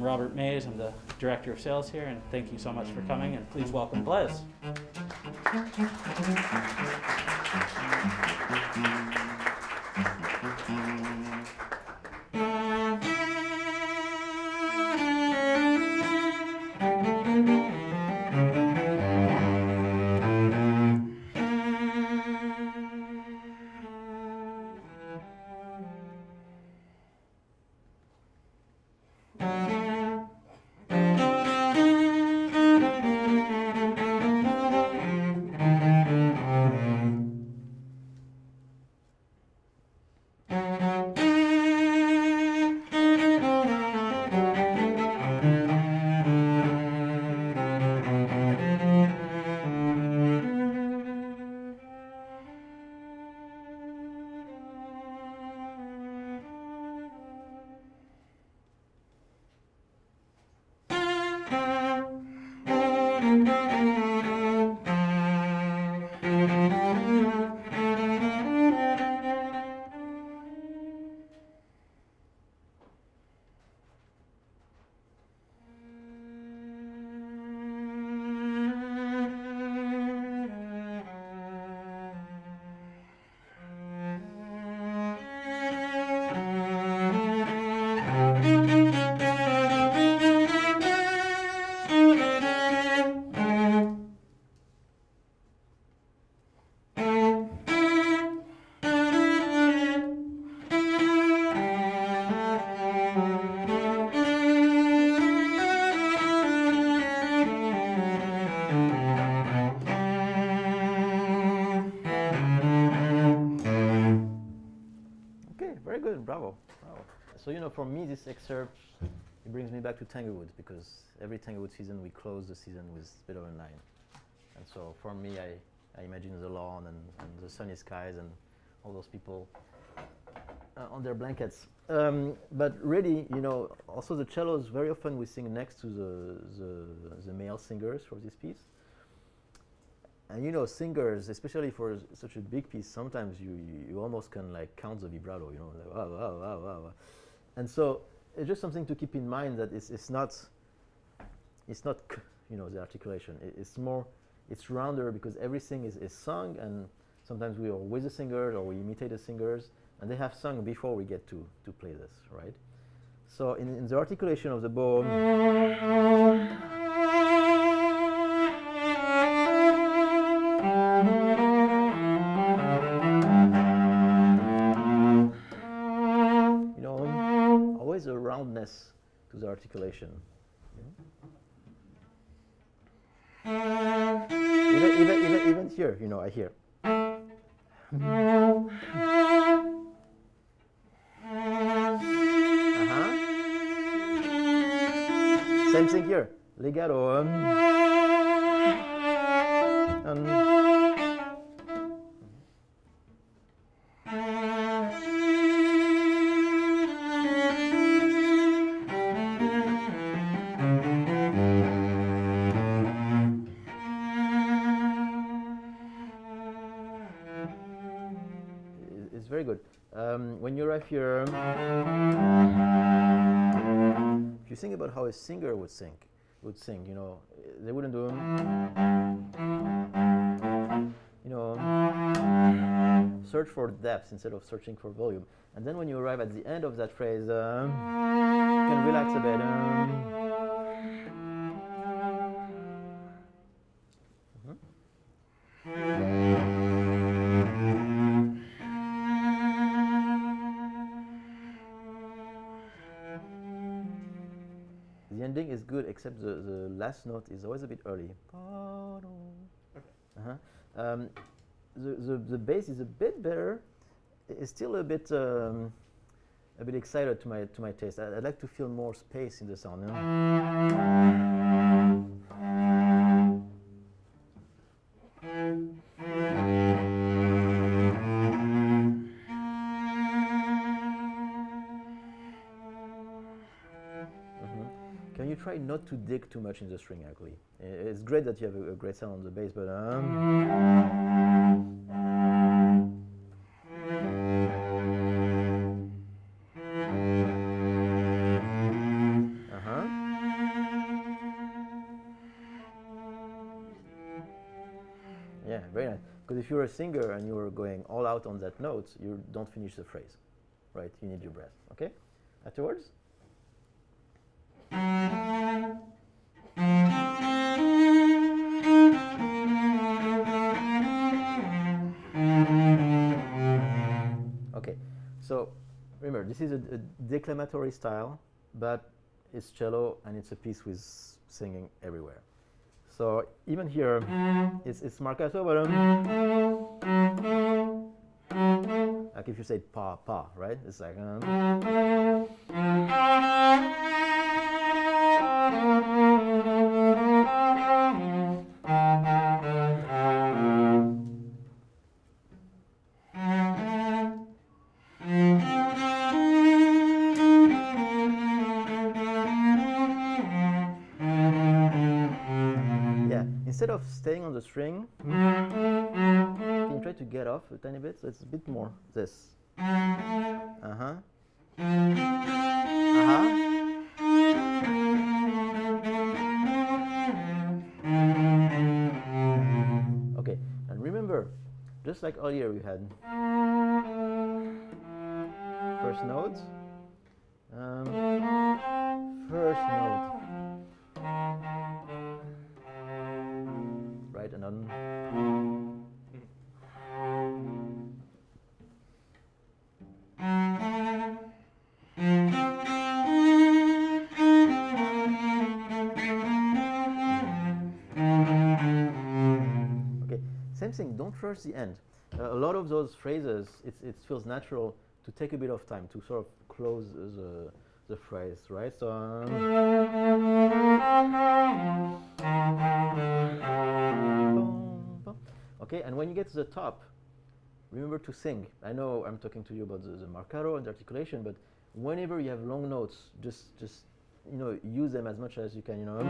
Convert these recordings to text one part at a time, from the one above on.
I'm Robert Mays. I'm the Director of Sales here, and thank you so much for coming. And please welcome Blaise. This excerpt it brings me back to Tanglewood because every Tanglewood season we close the season with Beethoven 9. And so for me, I, I imagine the lawn and, and the sunny skies and all those people uh, on their blankets. Um, but really, you know, also the cellos, very often we sing next to the, the, the male singers for this piece. And you know, singers, especially for such a big piece, sometimes you, you, you almost can like count the vibrato, you know, like, wow, wow, wow, wow, wow. And so it's just something to keep in mind that it's, it's not, it's not, you know, the articulation. It, it's more, it's rounder because everything is, is sung and sometimes we are with the singers or we imitate the singers and they have sung before we get to, to play this, right? So in, in the articulation of the bow, roundness to the articulation. you know. Even, even, even, even here, you know, I hear. Uh-huh. Same thing here. Legato. Um, um, if you think about how a singer would sing, would sing, you know, they wouldn't do, you know, search for depth instead of searching for volume. And then when you arrive at the end of that phrase, um, you can relax a bit. Um, except the, the last note is always a bit early. Uh-huh. Um, the, the, the bass is a bit better. It's still a bit um, a bit excited to my to my taste. I, I'd like to feel more space in the sound. you know? not to dig too much in the string, actually. It's great that you have a, a great sound on the bass, but... Um, uh-huh. Because if you're a singer and you're going all out on that note, you don't finish the phrase, right? You need your breath, okay? Afterwards? This is a, a declamatory style, but it's cello and it's a piece with singing everywhere. So even here, it's, it's marcato, but um, like if you say pa pa, right? It's like um, staying on the string, can you try to get off a tiny bit? So it's a bit more this. Uh huh. Uh huh. Okay, and remember, just like earlier, we had first note, thing. The end. Uh, a lot of those phrases, it, it feels natural to take a bit of time to sort of close the, the phrase, right? So. um, Okay, and when you get to the top, remember to sing. I know I'm talking to you about the, the marcato and the articulation, but whenever you have long notes, just just you know use them as much as you can. You know.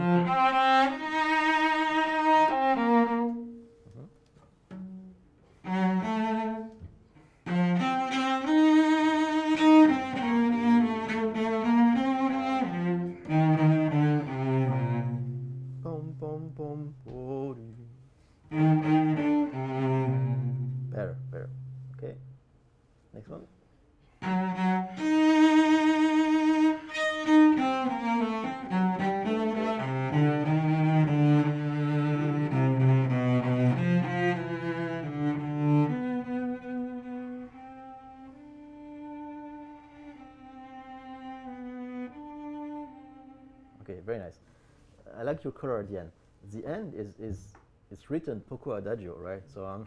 End is is it's written poco adagio, right? So um,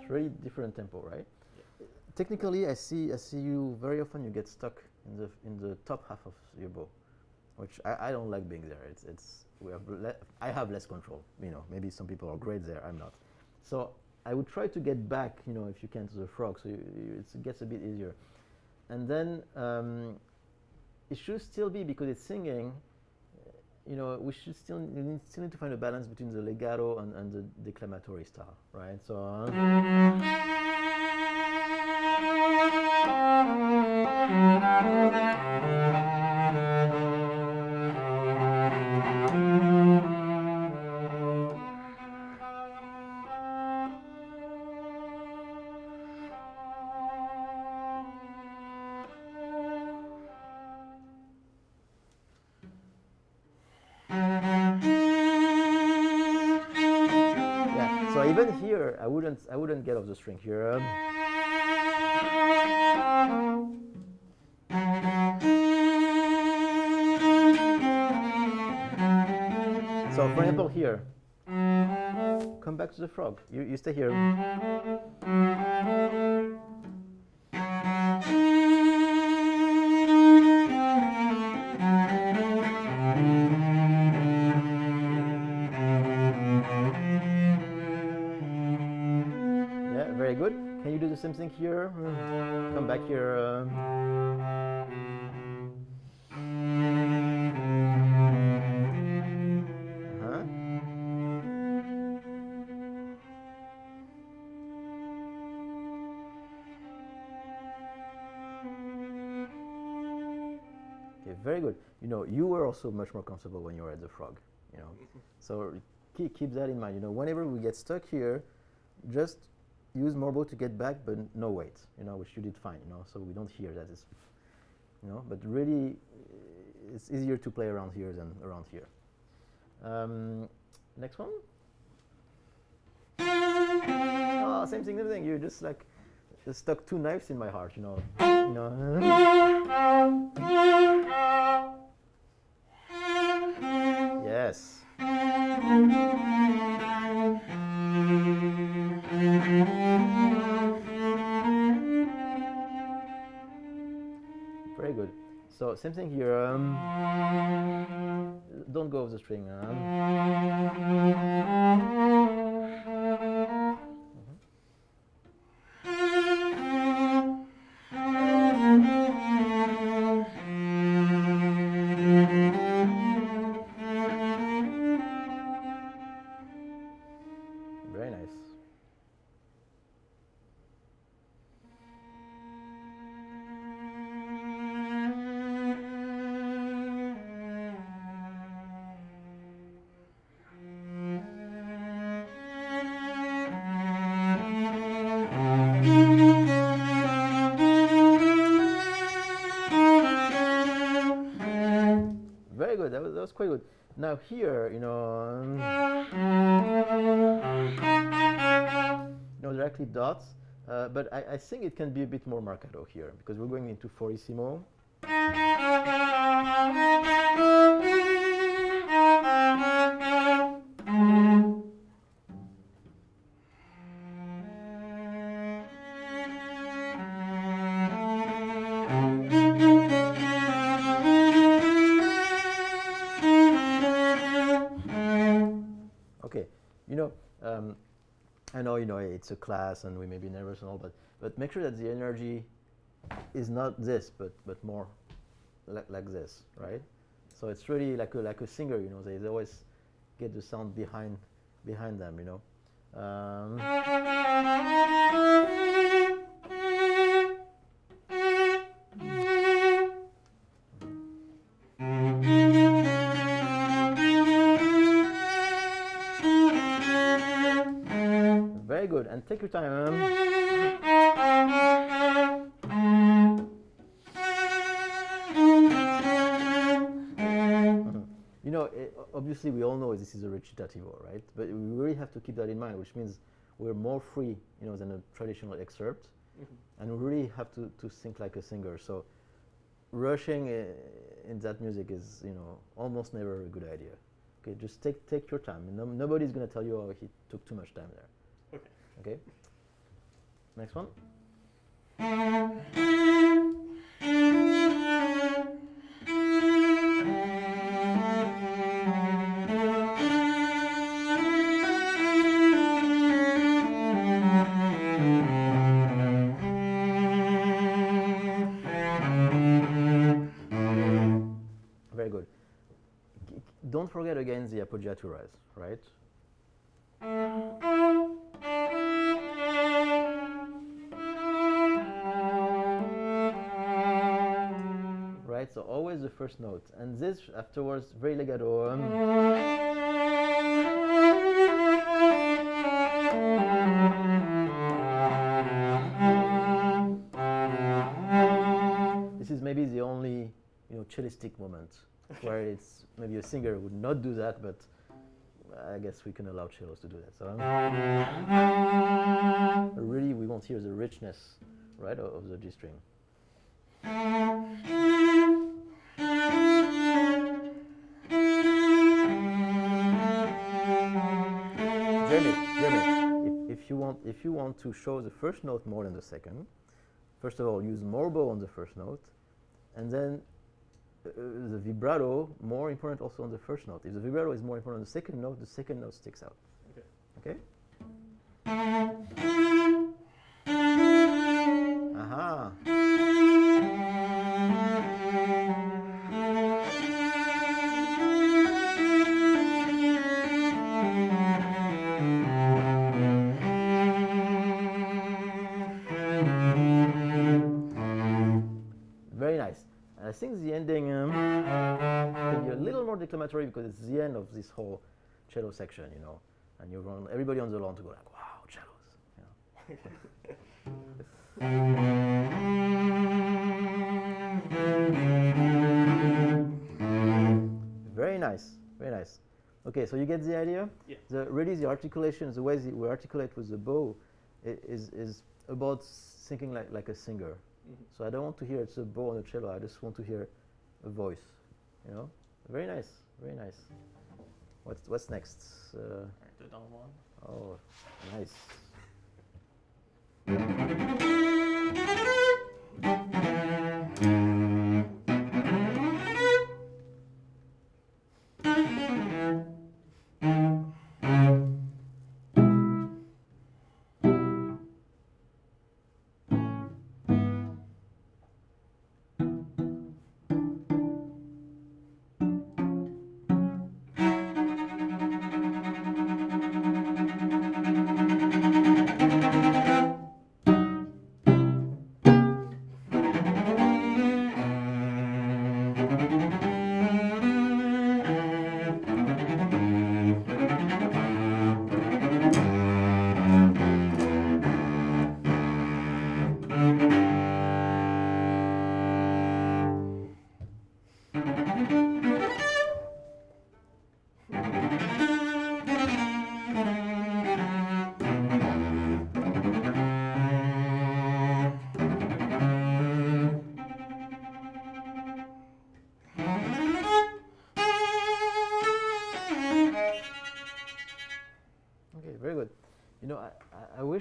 it's really different tempo, right? Technically, I see I see you very often. You get stuck in the in the top half of your bow, which I, I don't like being there. It's it's we have I have less control. You know, maybe some people are great there. I'm not. So I would try to get back, you know, if you can, to the frog, so you, you, it gets a bit easier. And then um, it should still be because it's singing. uh, You know, we should still need, still need to find a balance between the legato and, and the declamatory style, right? So. um, wouldn't I wouldn't get off the string here. um. So for example here, come back to the frog. You, you stay here. You were also much more comfortable when you were at the frog. You know, so keep, keep that in mind. You know, whenever we get stuck here, just use Morbo to get back, but no weight. You know, which you did fine. You know, so we don't hear that. It's, you know, but really, it's easier to play around here than around here. Um, next one. Oh, same thing, same thing. You just like just stuck two knives in my heart. You know. You know. same thing here. Um, don't go off the string. Um, quite good. Now here, you know, um, no, they're dots, uh, but I, I think it can be a bit more marcato here because we're going into fortissimo. It's a class and we may be nervous and all, but but make sure that the energy is not this, but but more like, like this, right? So it's really like a like a singer, you know. They, they always get the sound behind behind them, you know. Um, and take your time. You know, eh, o- obviously we all know this is a recitativo, right? But we really have to keep that in mind, which means we're more free, you know, than a traditional excerpt, and we really have to, to think like a singer. So rushing uh, in that music is, you know, almost never a good idea. Okay, just take take your time. No, nobody's going to tell you, oh, he took too much time there. Okay. Next one. Very good. Don't forget again the appoggiaturas? Right, the first note, and this afterwards very legato. This is maybe the only, you know, cellistic moment where it's maybe a singer would not do that, but I guess we can allow cellos to do that. So really, we won't hear the richness, right, of, of the G string. Jeremy, Jeremy, if, if you want, if you want to show the first note more than the second, first of all, use more bow on the first note, and then uh, the vibrato more important also on the first note. If the vibrato is more important on the second note, the second note sticks out. Okay. Okay. Aha. Declamatory because it's the end of this whole cello section, you know, and you want everybody on the lawn to go like, wow, cellos. You know. very nice, very nice. Okay, so you get the idea? Yeah. The really the articulation, the way the, we articulate with the bow, is is about thinking like like a singer. Mhm. So I don't want to hear it's a bow on a cello. I just want to hear a voice. You know, very nice, very nice. What's what's next? Uh, the Don Juan. oh, nice.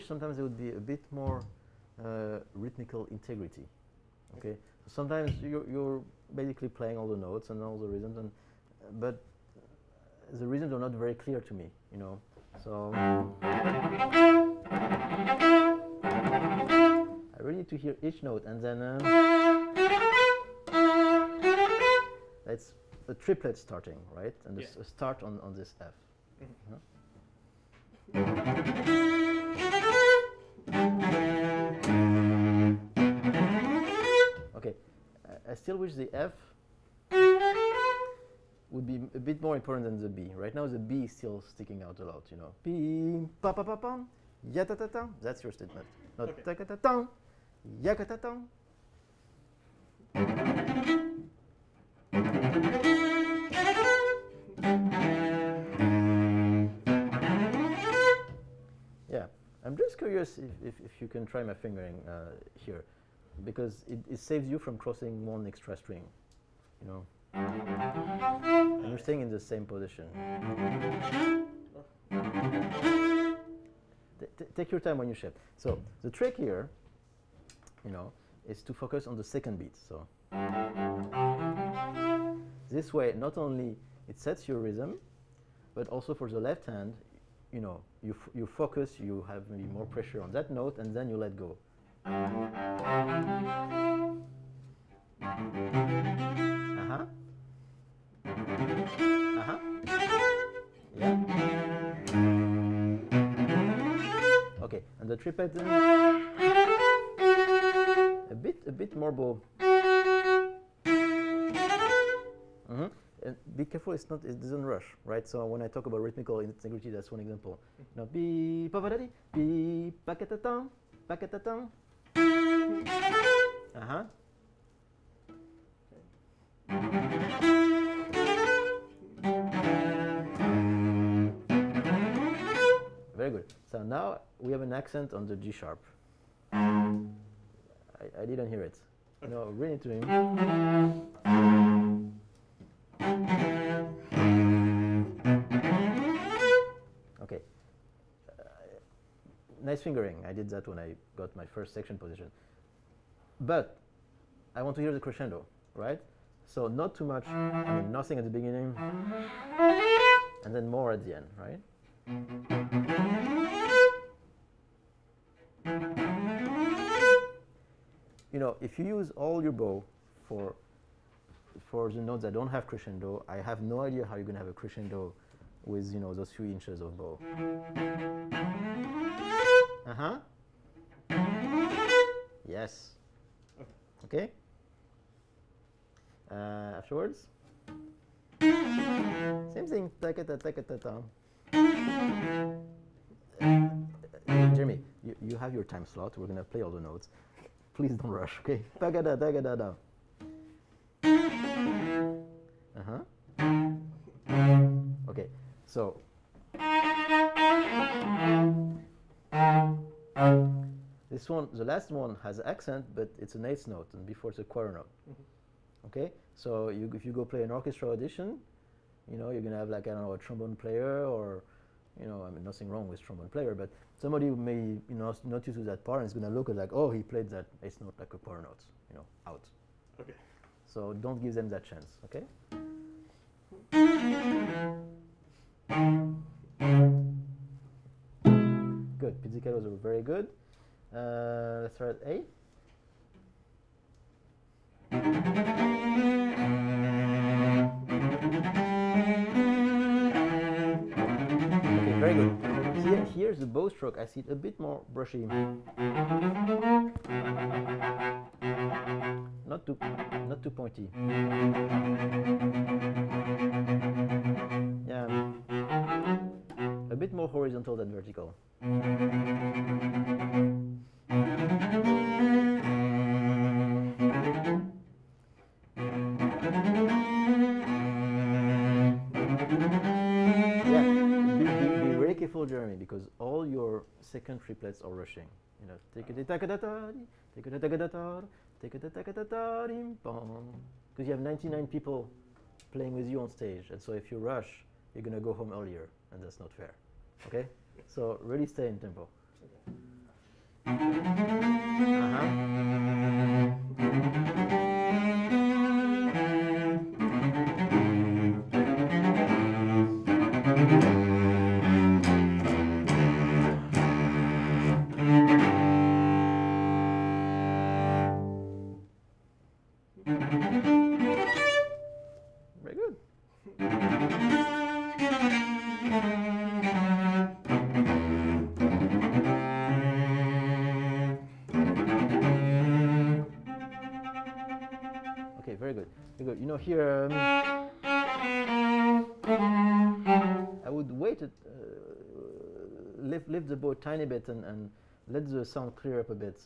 Sometimes there would be a bit more uh, rhythmical integrity. Okay, so sometimes you're, you're basically playing all the notes and all the rhythms, and uh, but the rhythms are not very clear to me. You know, so I really need to hear each note, and then um, it's a triplet starting, right? And a Yeah. a start on, on this F. Mhm. Huh? Okay, I, still wish the F would be a bit more important than the B. Right now, the B is still sticking out a lot. You know, B pa pa pa pam, ya ta ta ta. That's your statement. Not Okay. ta ka ta ta, ya ka ta ta. I'm just curious if, if, if you can try my fingering uh, here, because it, it saves you from crossing one extra string, you know. And you're staying in the same position. T- take your time when you shift. So the trick here, you know, is to focus on the second beat. So this way, not only it sets your rhythm, but also for the left hand, you know, you, you focus, you have maybe more pressure on that note, and then you let go. Uh-huh. Uh-huh. Yeah. Okay, and the triplet a bit a bit more bow. Mhm. And be careful, it's not it doesn't rush, right? So when I talk about rhythmical integrity, that's one example. Know, be pa pa da di, be pa ka ta tam, pa ka ta. Uh-huh. Very good. So now we have an accent on the G sharp. I, I didn't hear it. No, really to him. Okay. Uh, nice fingering. I did that when I got my first section position. But I want to hear the crescendo, right? So not too much, I mean nothing at the beginning, and then more at the end, right? You know, if you use all your bow for for the notes that don't have crescendo, I have no idea how you're gonna have a crescendo with you know those few inches of bow. Uh huh. Yes. Okay. Uh, afterwards. Same thing. Ta ta ta. Uh, Jeremy, you, you have your time slot. We're gonna play all the notes. Please don't rush, okay? Ta da ta da so. This one, the last one has an accent, but it's an eighth note, and before it's a quarter note. Mm-hmm. Okay, so you, if you go play an orchestra audition, you know you're gonna have like I don't know a trombone player or, you know, I mean nothing wrong with trombone player, but somebody who may you know s- not used to that part and is gonna look at like oh he played that eighth note like a quarter note, you know, out. Okay. So don't give them that chance, okay? Good. Pizzicatos are very good. Uh, let's try A. Okay, very good. Here, here's the bow stroke. I see it a bit more brushy. Not too, not too pointy. Bit more horizontal than vertical. Jeremy, because all your second triplets are rushing. You know, take it, take it, take it, take it, take it, take it, because you have 99 people playing with you on stage, and so if you rush, you're gonna go home earlier, and that's not fair. Okay, so really stay in tempo. Uh-huh. Very lift, lift the bow a tiny bit and, and let the sound clear up a bit.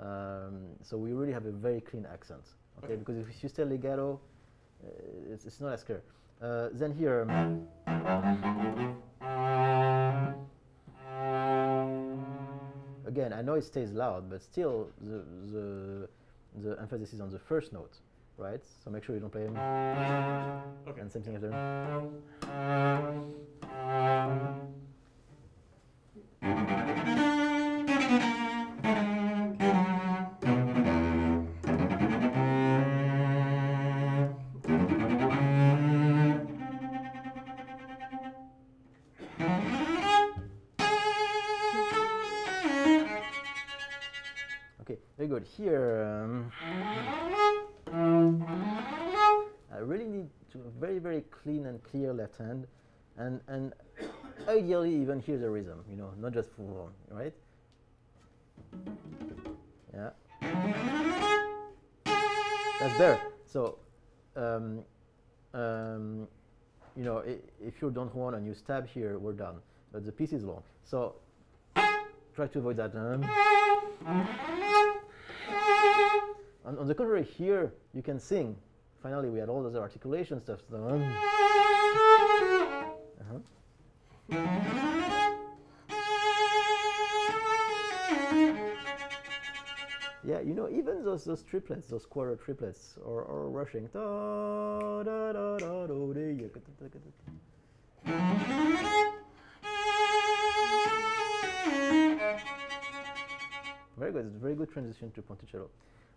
Um, so we really have a very clean accent. Okay, Okay. because if you stay legato, uh, it's, it's not as clear. Uh, then here, um, again, I know it stays loud, but still the, the, the emphasis is on the first note, right? So make sure you don't play Okay. and same thing after. Okay, very good. Here, um, I really need to very, very clean and clear left hand, and and ideally even hear the rhythm. You know, not just full on, right? Yeah, that's better. So, um, um, you know, if you don't want and you stab here, we're done. But the piece is long, so try to avoid that. Um, on, the contrary, here you can sing. Finally, we had all those articulation stuff. Um. Yeah, you know, even those those triplets, those quarter triplets, or or rushing. Very good. It's a very good transition to Ponticello.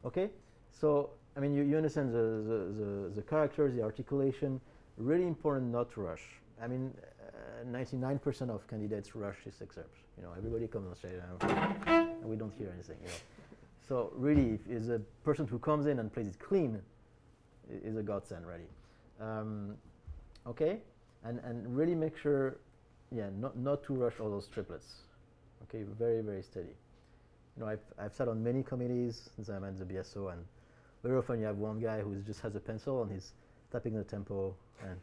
Okay, so I mean, you, you understand the, the, the, the characters, the articulation. Really important not to rush. I mean, ninety-nine percent of candidates rush this excerpt. You know, everybody comes and, and we don't hear anything. You know. So really, if is a person who comes in and plays it clean, is a godsend. Really. Um, okay, and and really make sure, yeah, not not to rush all those triplets. Okay, very very steady. You know, I've, I've sat on many committees since I'm at the BSO, and very often you have one guy who just has a pencil and he's tapping the tempo, and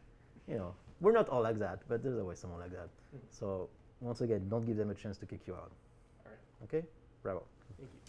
you know, we're not all like that, but there's always someone like that. Mhm. So once again, don't give them a chance to kick you out. All right. Okay? Bravo. Thank you.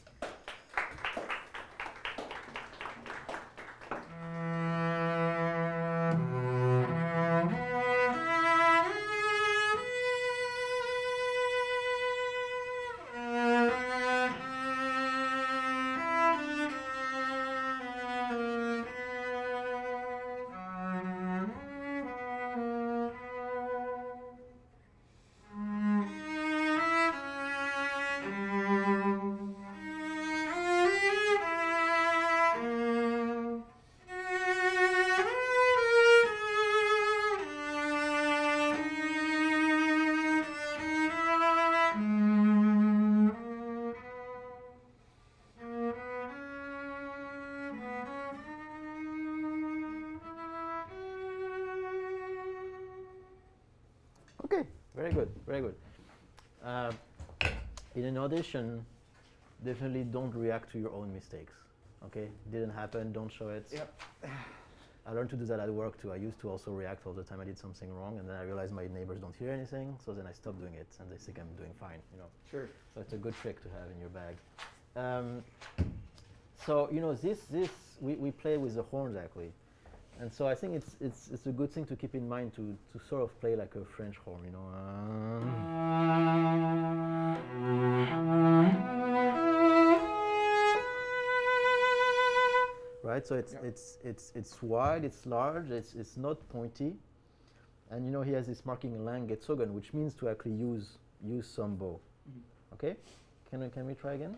Definitely don't react to your own mistakes. Okay, didn't happen, don't show it. Yep. I learned to do that at work too. I used to also react all the time I did something wrong, and then I realized my neighbors don't hear anything, so then I stopped doing it, and they think I'm doing fine. You know, Sure. so it's a good trick to have in your bag. Um, so you know, this this we, we play with the horns actually, and so I think it's it's it's a good thing to keep in mind to to sort of play like a French horn. You know. Um, right? So it's Yeah. it's it's it's wide, it's large, it's it's not pointy, and you know he has this marking Langgezogen, which means to actually use use some bow. Mhm. Okay, can we can we try again?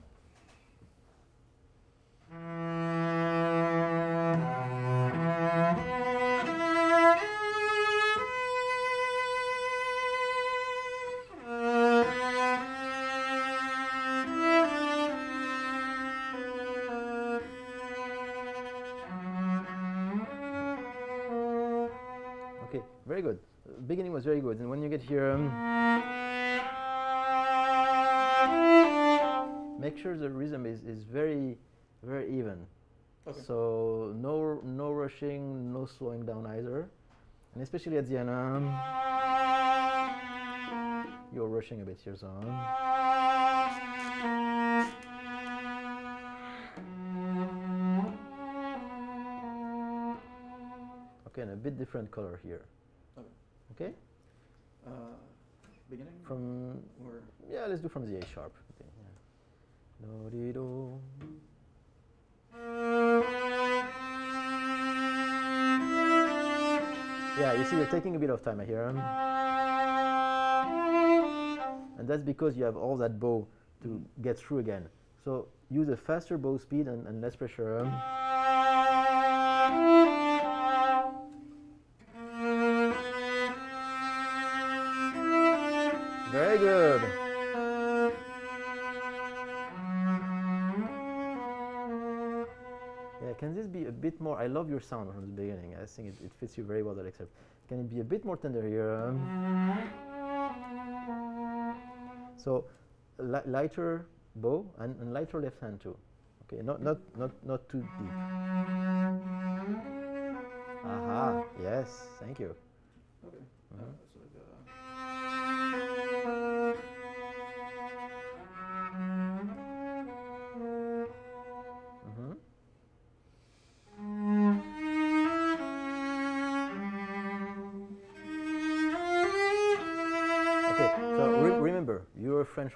Very good, and when you get here, um, make sure the rhythm is, is very, very even. Okay. So no no rushing, no slowing down either, and especially at the end, um, you're rushing a bit here, so. Okay, and a bit different color here. Okay. Okay, from or yeah, let's do from the A sharp. Okay, yeah. Do dee do. Yeah, you see, you're taking a bit of time here. um. And that's because you have all that bow to get through again. So use a faster bow speed and, and less pressure. Very good. Yeah, can this be a bit more? I love your sound from the beginning. I think it, it fits you very well, that except. Can it be a bit more tender here? um? So, li- lighter bow and, and lighter left hand too. Okay, not not not not too deep. Aha, yes, thank you. okay. Uh, Mhm.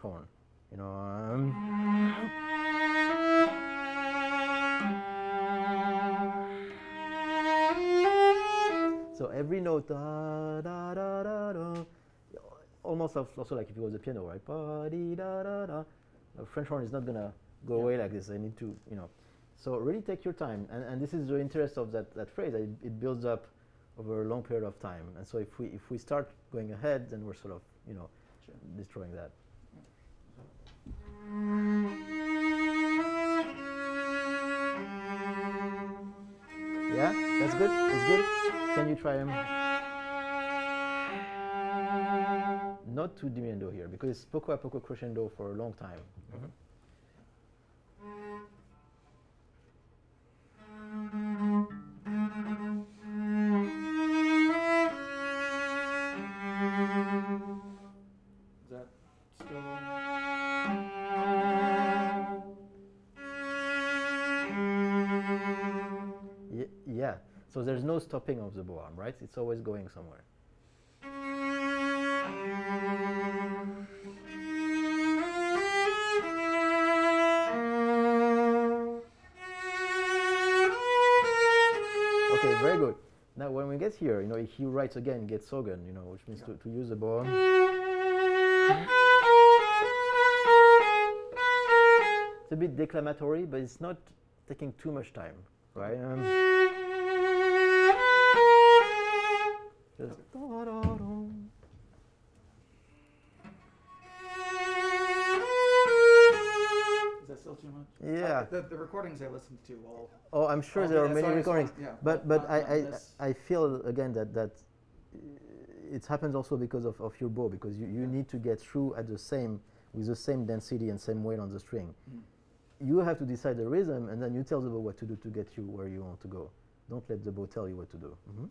Horn. You know. Um, so every note, da da da da da, almost also like if it was a piano, right? Ba dee da da da. A French horn is not gonna go Yeah. away like this. I need to, you know. So really take your time, and, and this is the interest of that, that phrase. It, it builds up over a long period of time, and so if we if we start going ahead, then we're sort of you know Sure. destroying that. Yeah, that's good. It's good. Can you try them? Not too diminuendo here because it's poco a poco crescendo for a long time. So there's stopping of the bow arm, right? It's always going somewhere. Okay, very good. Now when we get here, you know, he writes again, gezogen, you know, which means to, to use the bow arm. It's a bit declamatory, but it's not taking too much time, right? Um, just Is that still too much? Yeah. Uh, the, the recordings I listened to all. Oh, I'm sure there are many I just recordings, yeah, but but I, I this. I feel again that that uh, it happens also because of, of your bow because you, you Yeah. need to get through at the same with the same density and same weight on the string. Mm. You have to decide the rhythm and then you tell the bow what to do to get you where you want to go. Don't let the bow tell you what to do. Mhm.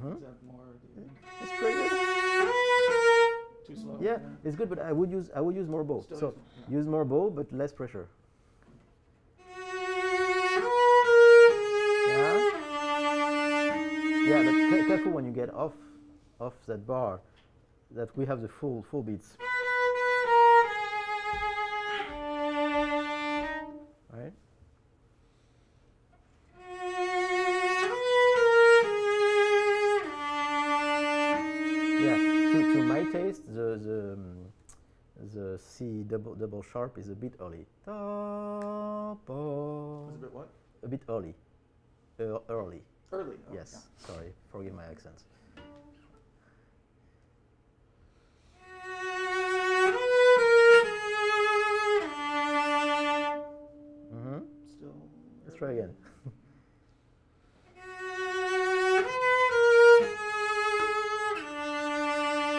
Mhm. Is that more? Do you think? It's pretty good. Too slow? Yeah, it's good, but I would use I would use more bow. Still so use- yeah. use more bow, but less pressure. Yeah. Yeah, but careful when you get off off that bar, that we have the full full beats. Double sharp is a bit early. Was a bit what? A bit early. Ear- early. Early. oh, yes. Sorry, forgive my accents. Mm-hmm. Yeah. Still. Let's try again.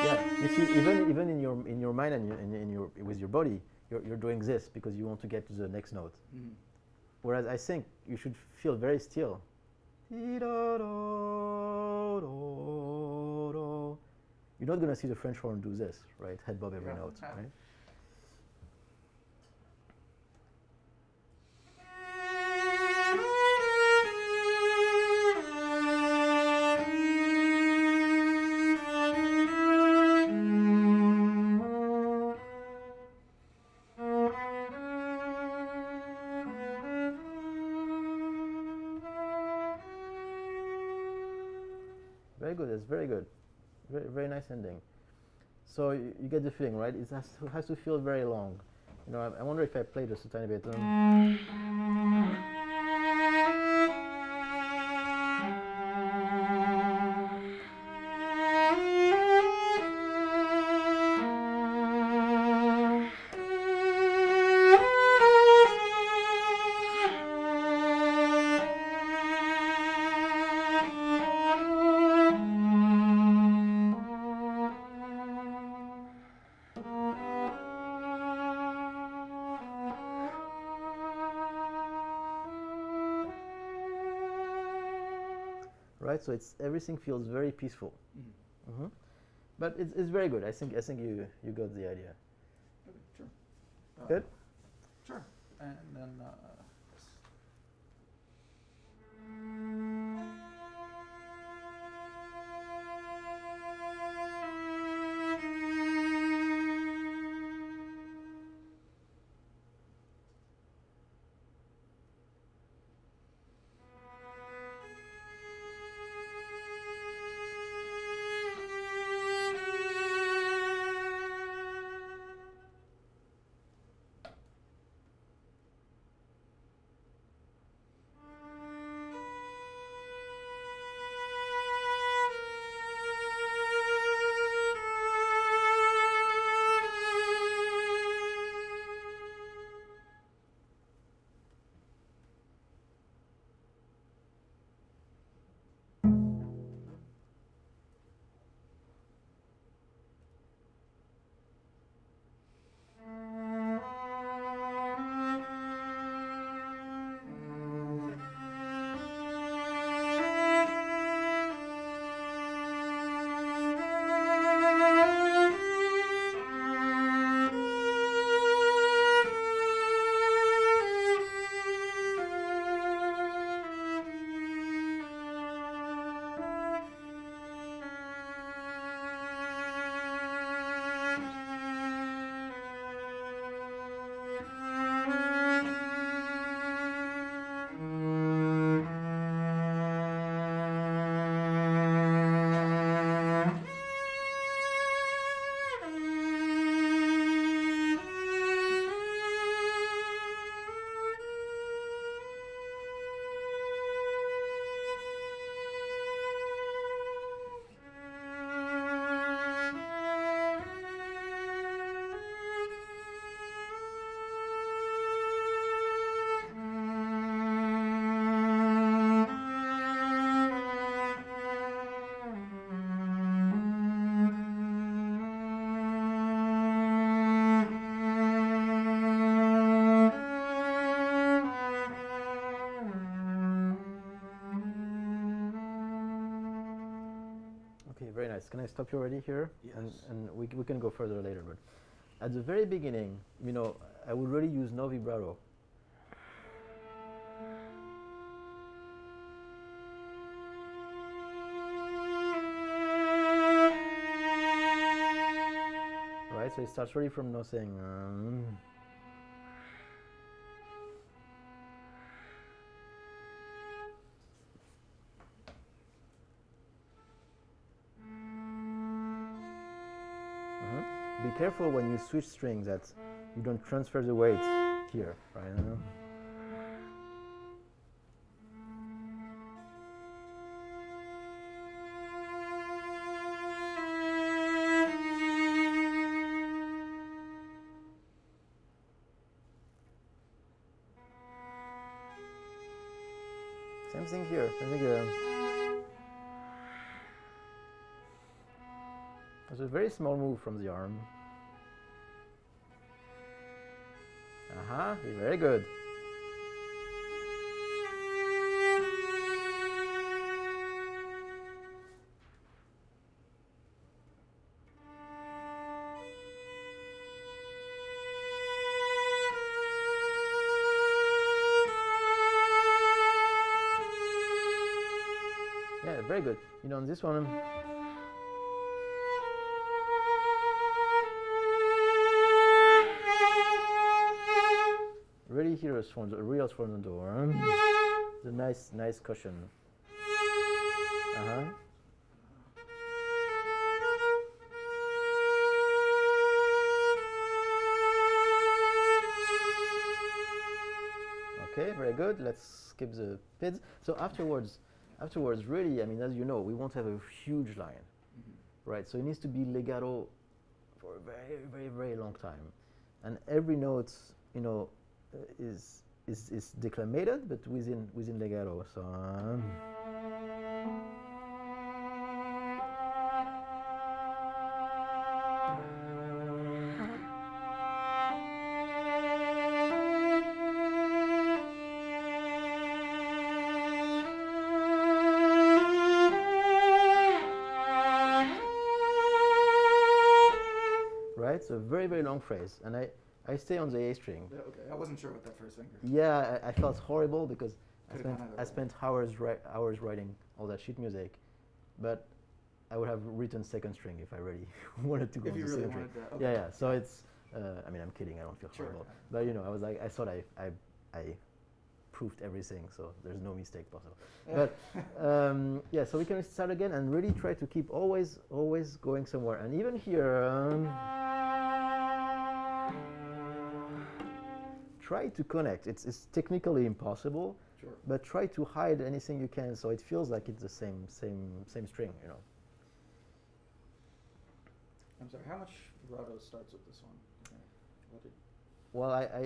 yeah, you see, even even in your in your mind and in, in your with your body, you're, you're doing this because you want to get to the next note. Mhm. Whereas I think you should feel very still. You're not going to see the French horn do this, right? Head bob every Yeah. note, right? Very, very nice ending. So you, you get the feeling, right? It has to, has to feel very long. You know, I, I wonder if I play just a tiny bit. Um, right? So it's everything feels very peaceful. Mhm. hmm But it's, it's very good. I think I think you you got the idea. Okay, sure. Good. Stop you already here? And, Yes. and we, we can go further later. But at the very beginning, you know, I would really use no vibrato. Right, so it starts really from nothing. Um, careful when you switch strings that you don't transfer the weight here, right? Uh, Same thing here. Same thing here. It's a very small move from the arm. Very good. Yeah, very good. You know, on this one, here is from the real from the door. The nice, nice cushion. Uh huh. Okay, very good. Let's skip the PIDs. So afterwards, afterwards, really, I mean, as you know, we won't have a huge line, Mhm. right? So it needs to be legato for a very, very, very long time, and every note, you know, is is is declamated, but within within legato. So. Um, right? So very, very long phrase. And I, I stay on the A string. Yeah, okay. I wasn't sure with that first finger. Yeah, I, I felt horrible because I spent, I spent hours, hours writing all that sheet music. But I would have written second string if I really wanted to go If on you the really second string. wanted. Yeah, okay. yeah. So it's, uh, I mean, I'm kidding. I don't feel Sure. horrible. But, you know, I was like, I thought I, I, I proved everything. So there's no mistake possible. But um, yeah, so we can start again and really try to keep always, always going somewhere. And even here, um, try to connect. It's, it's technically impossible, Sure. but try to hide anything you can so it feels like it's the same, same, same string. You know. I'm sorry. How much vibrato starts with this one? Okay. Well, I, I,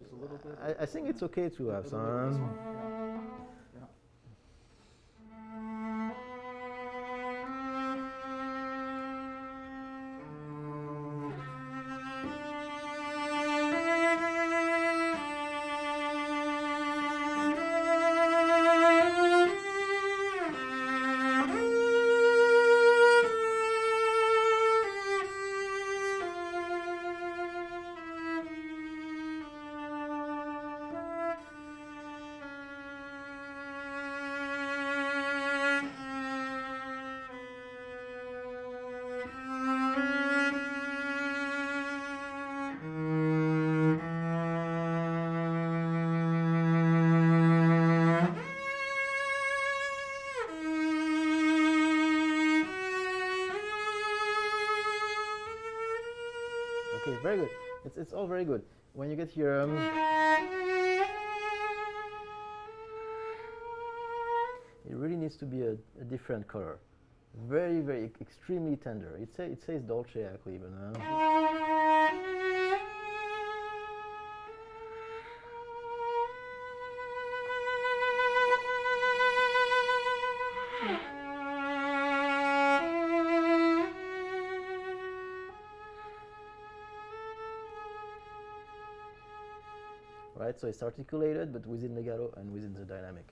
just a little bit. I, I think it's okay to have little bit of this some. It's, it's all very good. When you get here, um, it really needs to be a, a different color. Very, very extremely tender. It, say, it says dolce actually, but uh, So it's articulated, but within legato and within the dynamic.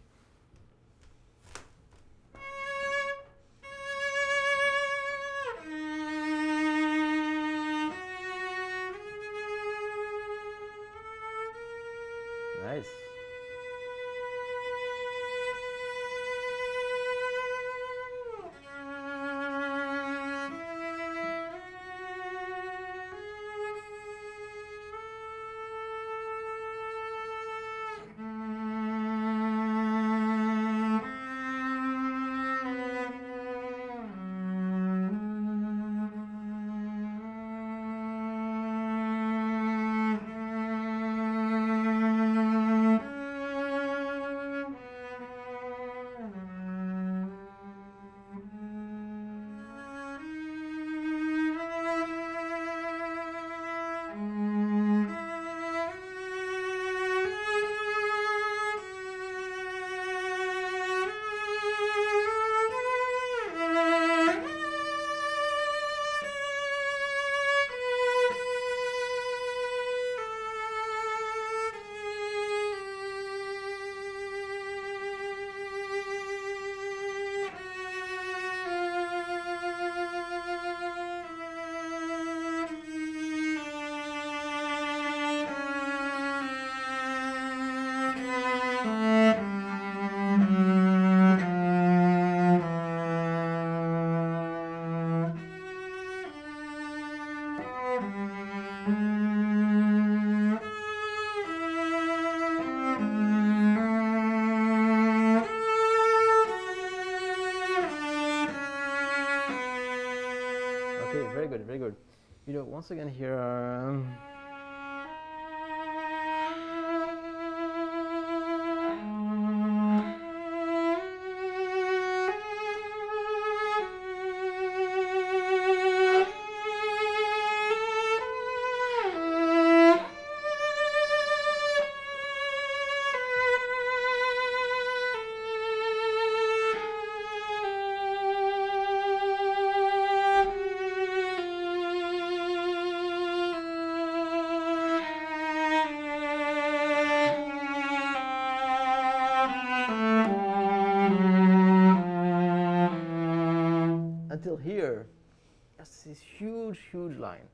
Huge, huge line.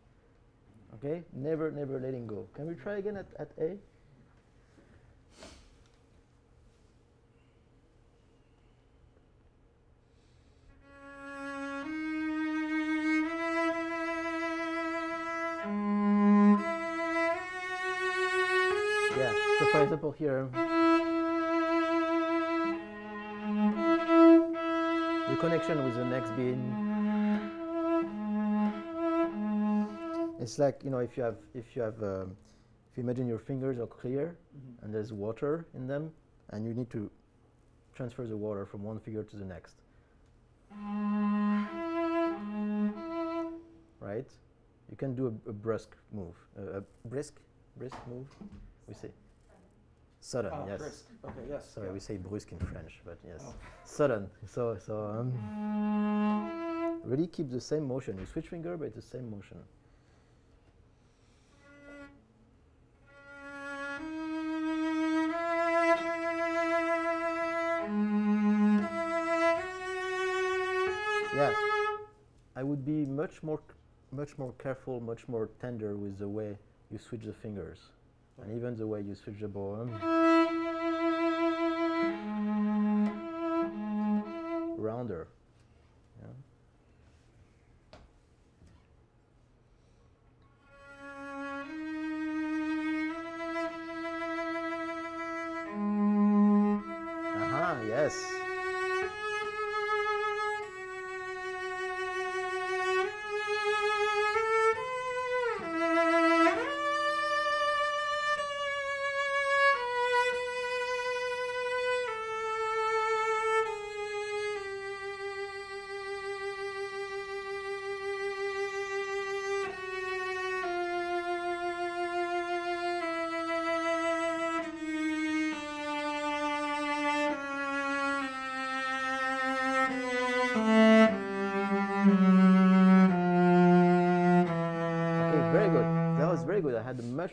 Okay, never, never letting go. Can we try again at, at A? Yeah, so for example here, the connection with the next beat. It's like you know if you have if you have um, if you imagine your fingers are clear Mhm. and there's water in them and you need to transfer the water from one finger to the next. Right? You can do a, a brusque move, uh, a brisk, brisk move. We say sudden. Ah, yes. brisk. Okay, yes. Sorry, yeah. we say brusque in French, but yes, Oh. sudden. So so um, really keep the same motion. You switch finger, but it's the same motion. Much more, much more careful, much more tender with the way you switch the fingers, and even the way you switch the bow.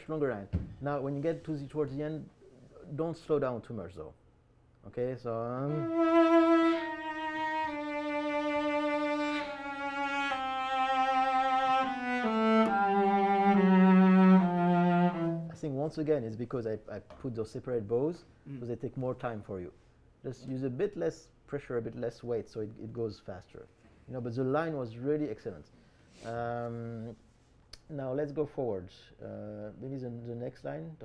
I had a much longer line. Now, when you get to the towards the end, don't slow down too much, though. Okay, so. Um, I think once again it's because I, I put those separate bows, Mm. so they take more time for you. Just use a bit less pressure, a bit less weight, so it, it goes faster. You know, but the line was really excellent. Um, now let's go forward. Uh, maybe the, the next line.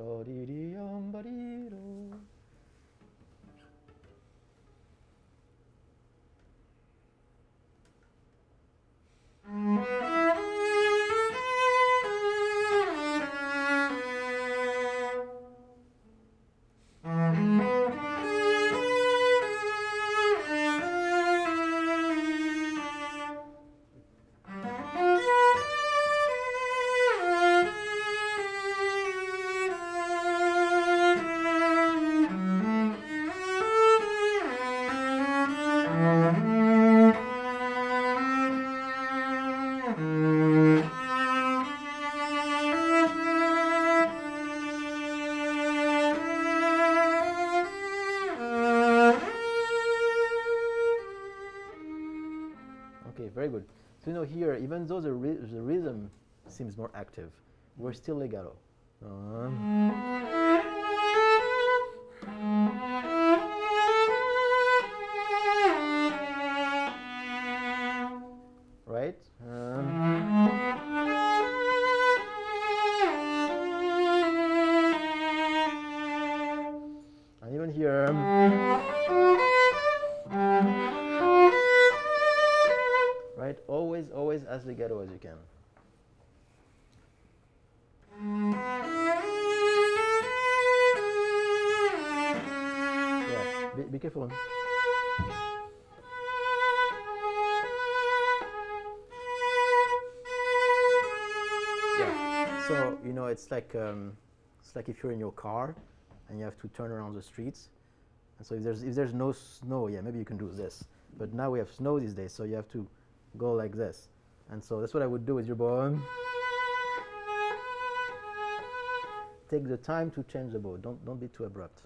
More active, we're still legato. Like um, it's like if you're in your car and you have to turn around the streets. And so if there's if there's no snow, yeah, maybe you can do this. But now we have snow these days, so you have to go like this. And so that's what I would do with your bow. Take the time to change the bow. Don't don't be too abrupt.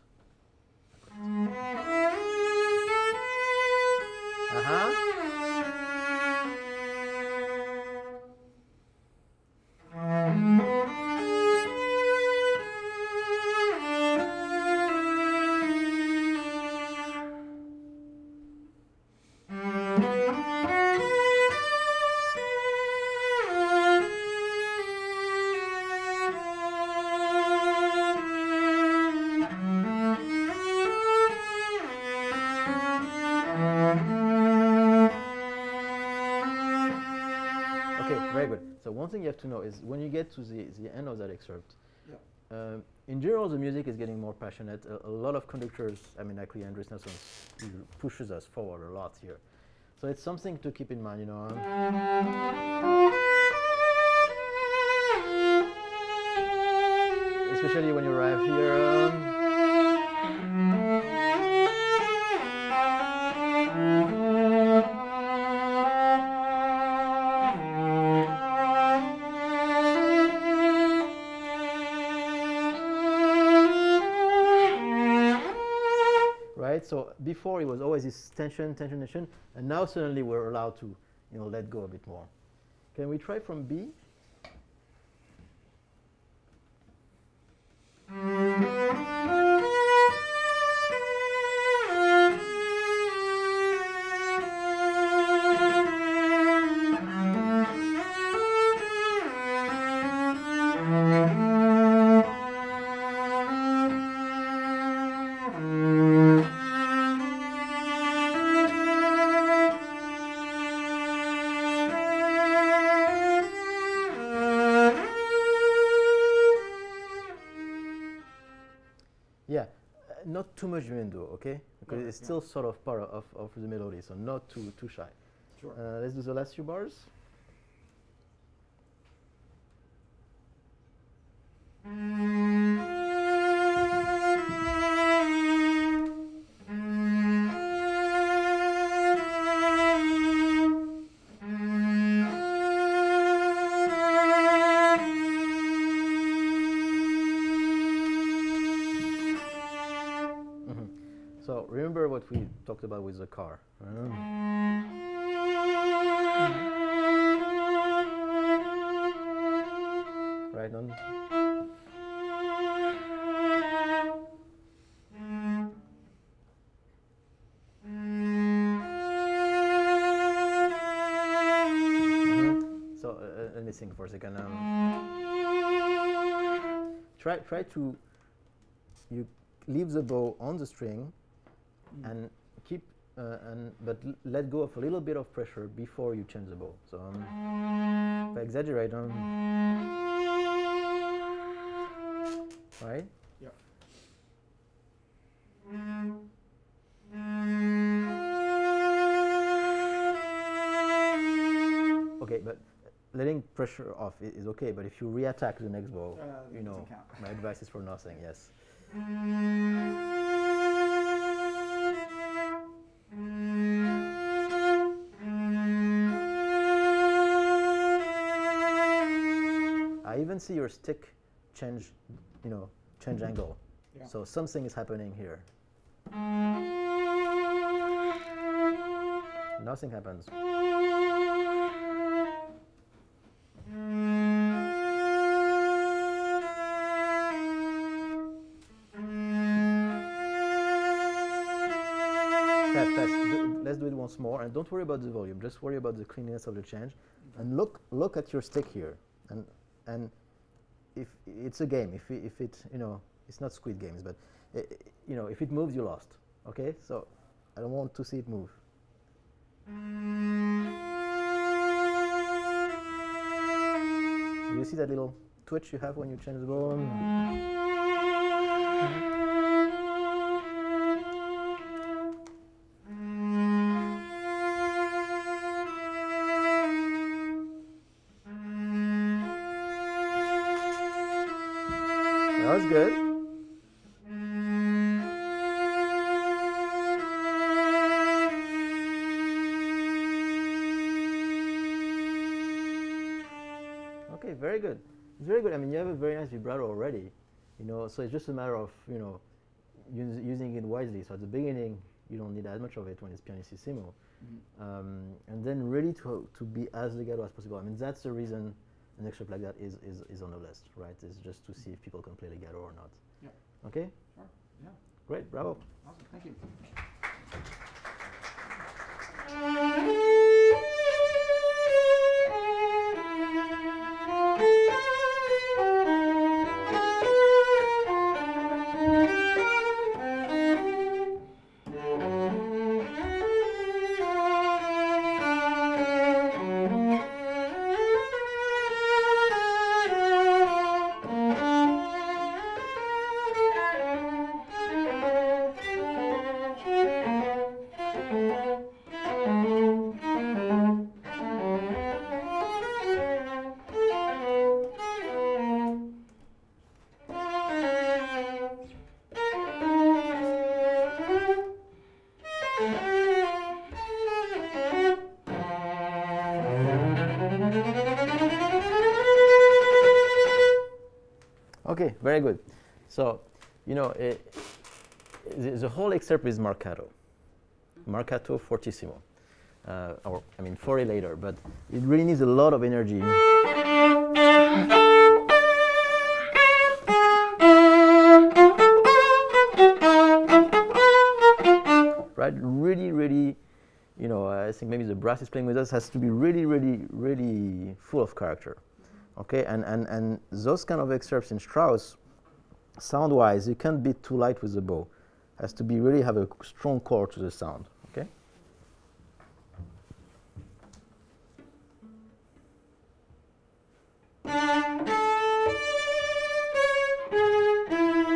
Is when you get to the, the end of that excerpt, Yeah. um, in general the music is getting more passionate. A, a lot of conductors, I mean actually Andris Nelsons pushes us forward a lot here. So it's something to keep in mind, you know. Especially when you arrive here. um, before it was always this tension, tension, tension, and now suddenly we're allowed to, you know, let go a bit more. Can we try from B? Too much diminuendo, okay? Because Okay, it's yeah. still sort of part of, of the melody, so not too too shy. Sure. Uh, let's do the last few bars. With the car. uh, Right on. Mhm. So uh, uh, let me think for a second. Um, try try to you leave the bow on the string Mm. and and but let go of a little bit of pressure before you change the bow. So um, if I exaggerate, um, right? Yeah. Okay, but letting pressure off is okay. But if you reattack the next bow, Uh, you know, my advice is for nothing. Yes. even see your stick change, you know, change mm-hmm. angle. Yeah. So something is happening here. Nothing happens. Fast, fast. Do- Let's do it once more, and don't worry about the volume. Just worry about the cleanliness of the change, and look look at your stick here, and and if it's a game, if if it you know it's not Squid Games, but uh, you know if it moves, you lost. Okay, so I don't want to see it move. You see that little twitch you have when you change the ball? Was good. Okay, very good. It's very good. I mean, you have a very nice vibrato already, you know. So it's just a matter of you know use, using it wisely. So at the beginning, you don't need as much of it when it's pianissimo, Mhm. um, and then really to to be as legato as possible. I mean, that's the reason an excerpt like that is is, is on the list, right? It's just to see if people can play legato or not. Yeah. Okay. Sure. Yeah. Great. Bravo. Awesome. Thank you. Very good. So, you know, eh, the, the whole excerpt is marcato, marcato fortissimo, uh, or I mean, forte later, but it really needs a lot of energy. Right, really, really, you know, I think maybe the brass is playing with us has to be really, really, really full of character. Okay, and, and, and those kind of excerpts in Strauss, sound-wise, you can't be too light with the bow. It Has to be really have a strong core to the sound. Okay.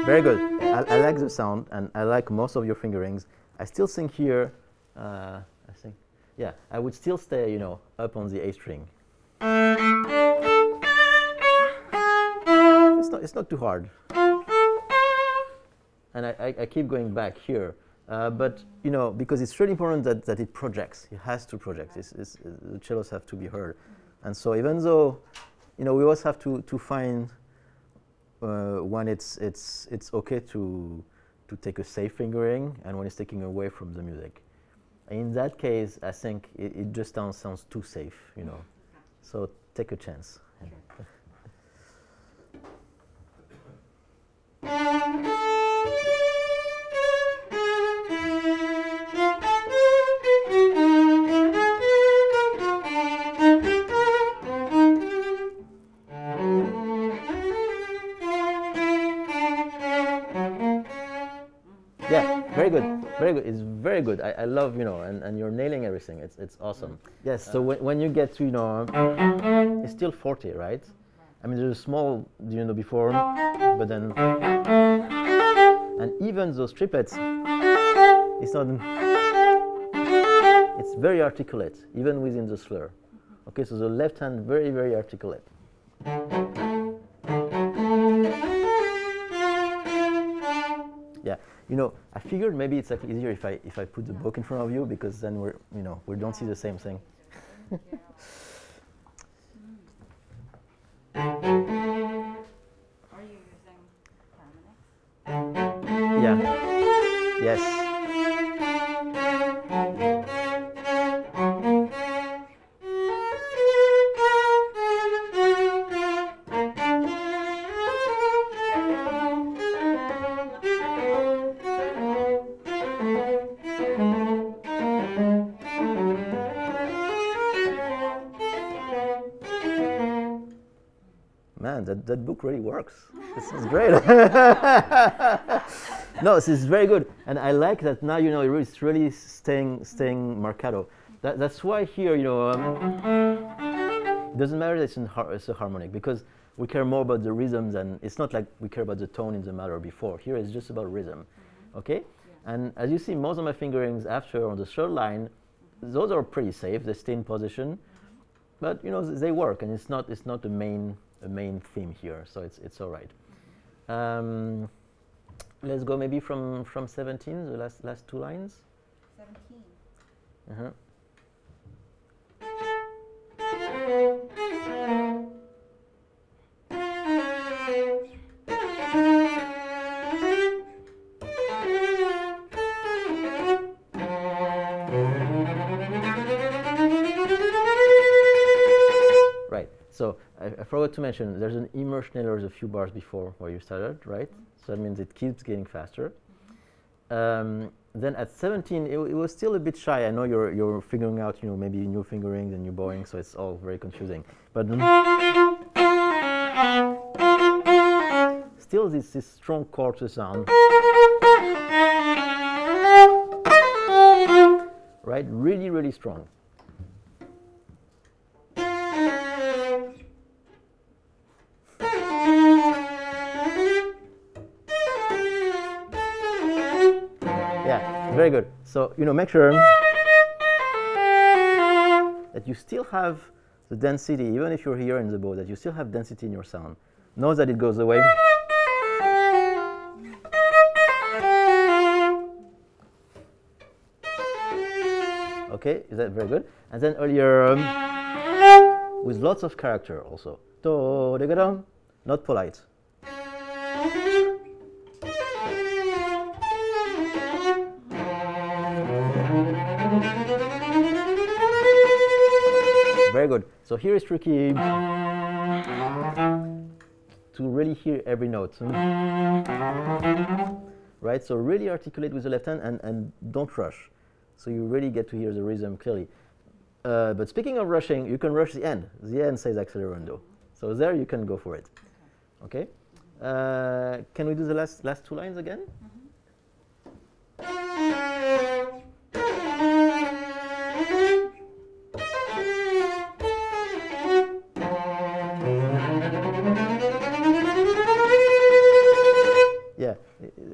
Very good. I, I like the sound, and I like most of your fingerings. I still think here, uh, I think, yeah, I would still stay, you know, up on the A string. It's not, it's not too hard. And I, I, I keep going back here. Uh, but, you know, because it's really important that, that it projects. It has to project. It's, it's, the cellos have to be heard. And so even though, you know, we always have to, to find uh, when it's, it's, it's okay to, to take a safe fingering and when it's taking away from the music. In that case, I think it, it just sounds, sounds too safe, you know. So take a chance. Yeah, very good, very good. It's very good. I, I love, you know, and, and you're nailing everything. It's, it's awesome. Yes, so when, when you get to, you know, it's still forte, right? I mean, there's a small, you know, before, but then, and even those triplets, it's not, it's very articulate, even within the slur. Okay, so the left hand, very, very articulate. Yeah, you know, I figured maybe it's like easier if I if I put the book in front of you because then we're you know we don't see the same thing. Are you using? Yeah. Yes. That, book really works. This is great. no, this is very good, and I like that now. You know, it's really staying staying marcato. That, that's why here, you know, um, it doesn't matter that it's, in har- it's a harmonic because we care more about the rhythms and it's not like we care about the tone in the matter before. Here it's just about rhythm. Okay? And as you see, most of my fingerings after on the third line, those are pretty safe. They stay in position, but you know they work, and it's not it's not the main a main theme here, so it's it's all right. Um, let's go maybe from from 17, the last last two lines. 17. Uh-huh. Right. Forgot to mention there's an immersion error a few bars before where you started, right? So that means it keeps getting faster. Um, then at 17, it, it was still a bit shy. I know you're you're figuring out, you know, maybe new fingerings and new bowing, so it's all very confusing. But still, this this strong quarter sound, right? Really, really strong. So, you know, make sure that you still have the density, even if you're here in the bow, that you still have density in your sound. Know that it goes away. Okay, is that very good? And then earlier, um, with lots of character also. De, not polite. Very good. So here is tricky to really hear every note. Right? So really articulate with the left hand and, and don't rush. So you really get to hear the rhythm clearly. Uh, but speaking of rushing, you can rush the end. The end says accelerando. So there you can go for it. Okay? Uh, can we do the last, last two lines again? Yeah,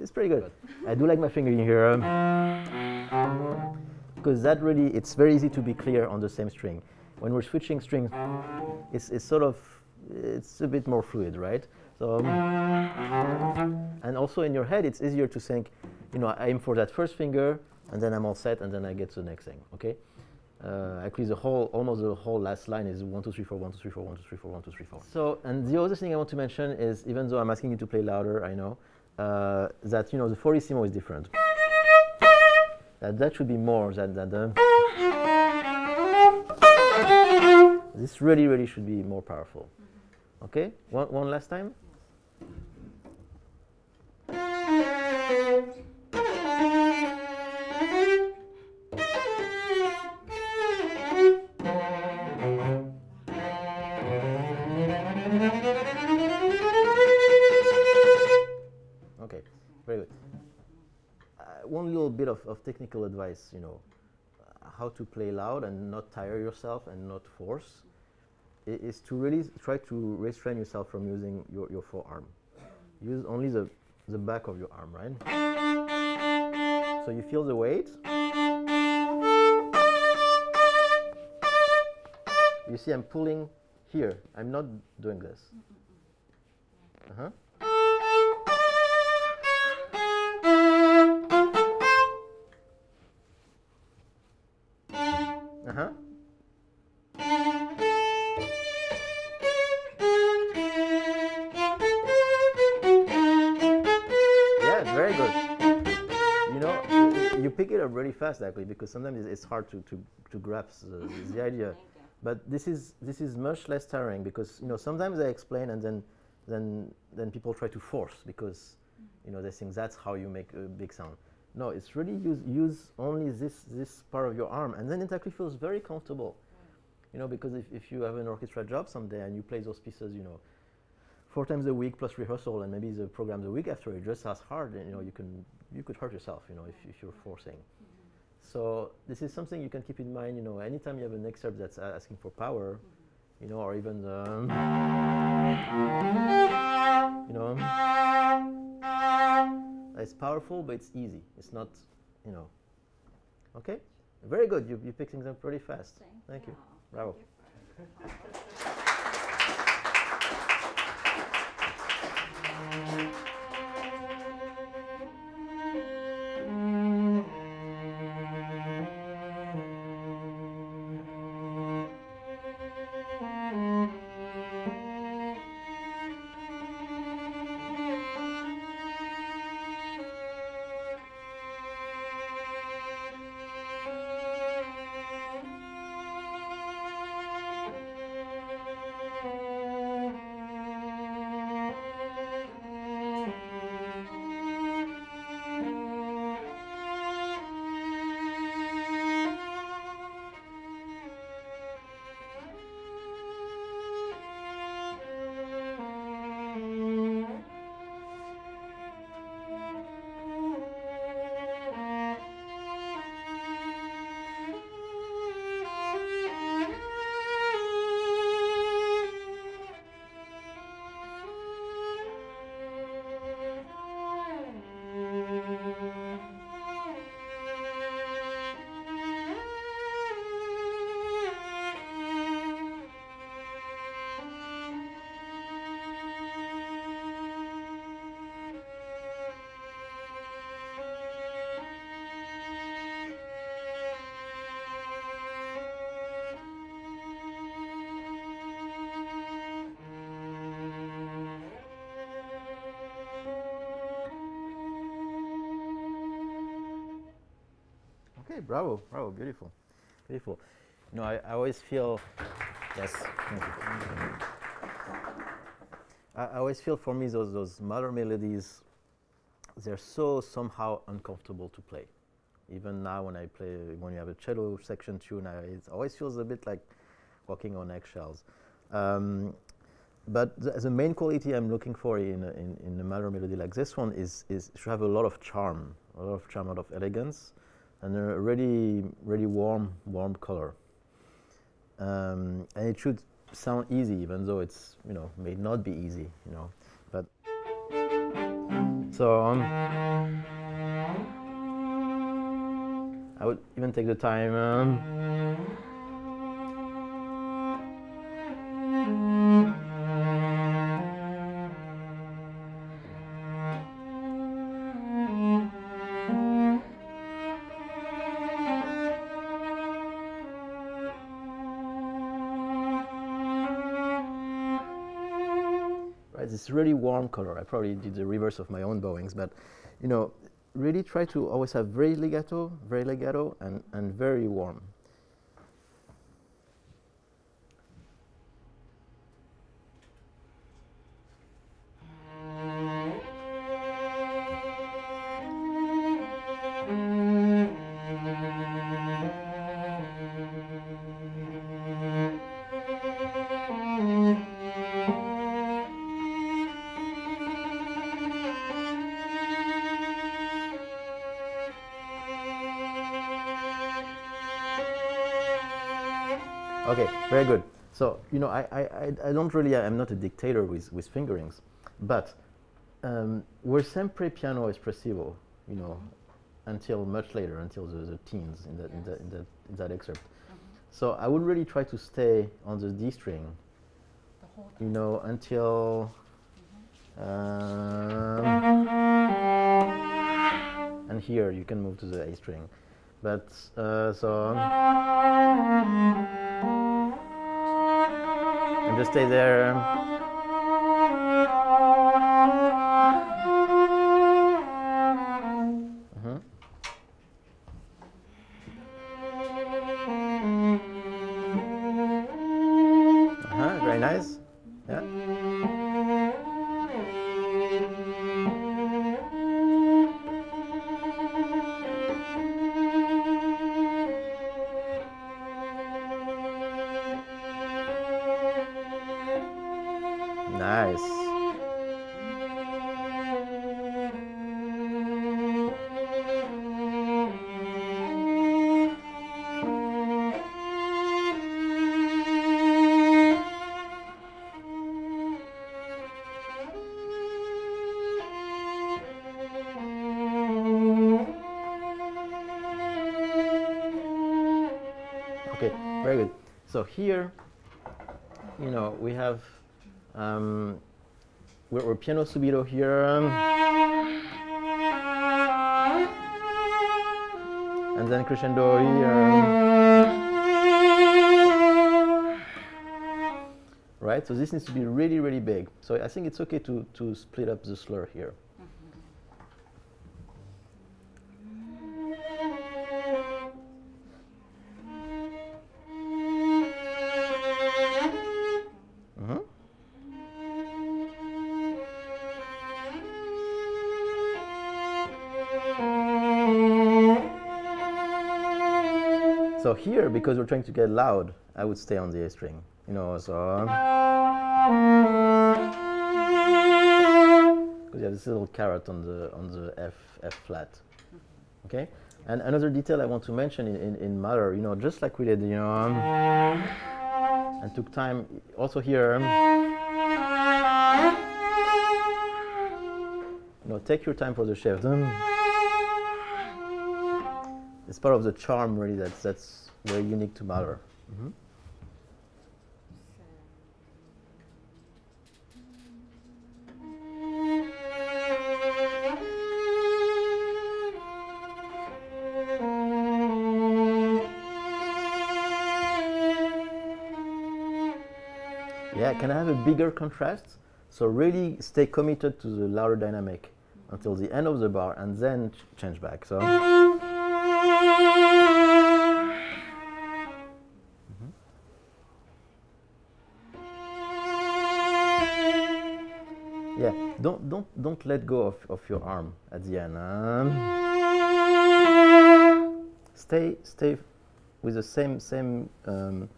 it's pretty good. I do like my fingering here um, because that really it's very easy to be clear on the same string. When we're switching strings, it's, it's sort of it's a bit more fluid, right? So um, and also in your head, it's easier to think, you know, I aim for that first finger, and then I'm all set, and then I get to the next thing. Okay. Uh, actually, the whole, almost the whole last line is one, two, three, four, one, two, three, four, one, two, three, four, one, two, three, four. So, and the other thing I want to mention is, even though I'm asking you to play louder, I know uh, that you know the fortissimo is different. That that should be more than than the. This really, really should be more powerful. Okay, one one last time. Of, technical advice, you know, how to play loud and not tire yourself and not force, is to really try to restrain yourself from using your, your forearm. Use only the, the back of your arm, right? So you feel the weight. You see, I'm pulling here. I'm not doing this. Uh-huh. Uh-huh. Yeah, very good. You know, you pick it up really fast actually because sometimes it's- it's hard to, to, to grasp the, the idea. But this is this is much less tiring because you know sometimes I explain and then then then people try to force because you know they think that's how you make a big sound. No, it's really use use only this this part of your arm and then it actually feels very comfortable. You know, because if, if you have an orchestra job someday and you play those pieces, you know, four times a week plus rehearsal and maybe the program the week after, it's just as hard. And, you know, you can you could hurt yourself. You know, if, if you're forcing. So this is something you can keep in mind. You know, anytime you have an excerpt that's a- asking for power, you know, or even the, you know, it's powerful, but it's easy. It's not, you know. Okay, very good. You you pick things up pretty fast. Thank you. Bravo. Bravo, bravo, beautiful, beautiful. You know, I, I always feel, yes, thank you. I, I always feel for me those those modern melodies, they're so somehow uncomfortable to play. Even now when I play, when you have a cello section tune, I, it always feels a bit like walking on eggshells. Um, but the, the main quality I'm looking for in a, in, in a modern melody like this one is is should have a lot of charm, a lot of charm, a lot of elegance and they're a really, really warm, warm color. Um, and it should sound easy, even though it's, you know, may not be easy, you know. But so um, I would even take the time. Um, color. I probably did the reverse of my own bowings, but you know, really try to always have very legato, very legato, and, and very warm. You know, I, I, I- don't really, I'm not a dictator with, with fingerings, but um, where sempre piano espressivo, you know, until much later, until the, the teens in that, in, that, in, that, in that excerpt. So I would really try to stay on the D string, The whole you know, until. Um, and here you can move to the A string. But, uh, so. And just stay there. Piano subito here, and then crescendo here. Right. So this needs to be really, really big. So I think it's okay to to split up the slur here. Here, because we're trying to get loud, I would stay on the A string. You know, so because you have this little caret on the on the F F flat. Okay. And another detail I want to mention in, in, in Mahler, you know, just like we did, you know, and took time also here. you know, take your time for the shift. It's part of the charm, really. That's that's very unique to Mahler. Mhm. Yeah, can I have a bigger contrast? So really stay committed to the louder dynamic until the end of the bar and then ch- change back. So. Don't don't don't let go of, of your arm at the end. um. stay stay with the same same um,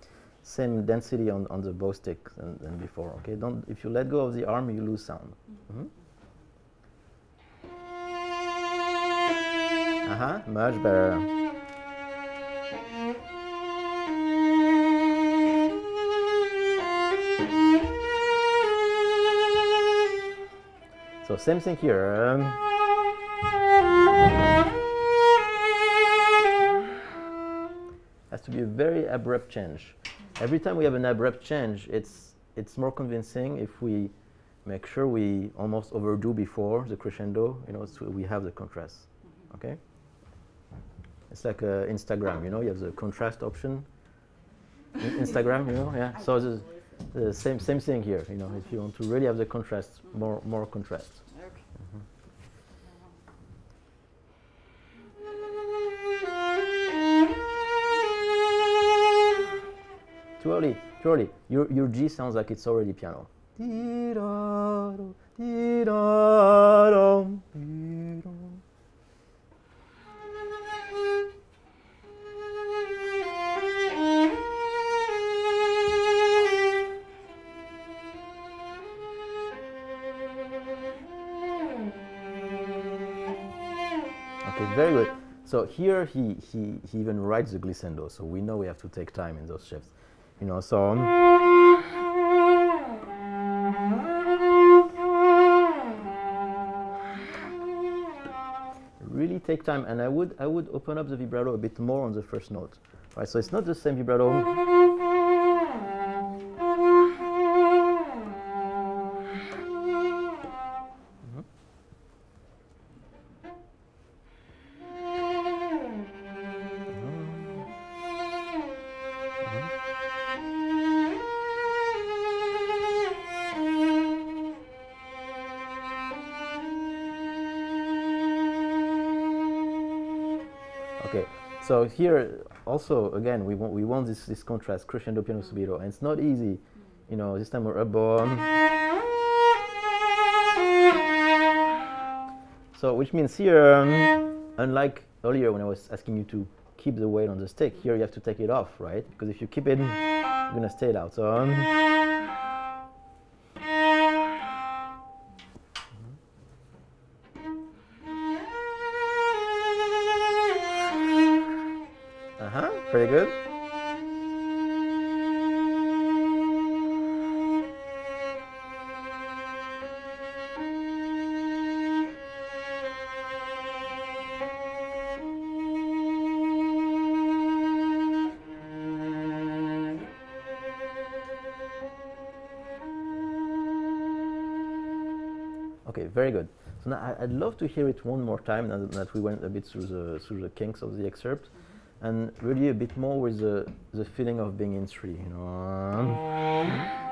same density on, on the bow stick than, than before. Okay, don't if you let go of the arm, you lose sound. Mhm. Uh huh. Much better. So same thing here. um. Has to be a very abrupt change. Every time we have an abrupt change, it's it's more convincing if we make sure we almost overdo before the crescendo. You know, so we have the contrast. Okay. It's like uh, Instagram. You know, you have the contrast option. In- Instagram, you know, yeah. So the, the same same thing here. You know, if you want to really have the contrast, more more contrast. Too early. Your, your G sounds like it's already piano. Okay, very good. So here he, he, he even writes the glissando, so we know we have to take time in those shifts. You know, so um, really take time and I would I would open up the vibrato a bit more on the first note. Right, so it's not the same vibrato. So here also again we want we want this this contrast crescendo piano subito, and it's not easy. You know, this time we're bow. So which means here, um, unlike earlier when I was asking you to keep the weight on the stick, here you have to take it off, right? Because if you keep it, you're gonna stay out. So. Um, So now I, I'd love to hear it one more time now that- that we went a bit through the through the kinks of the excerpt, and really a bit more with the the feeling of being in three. You know.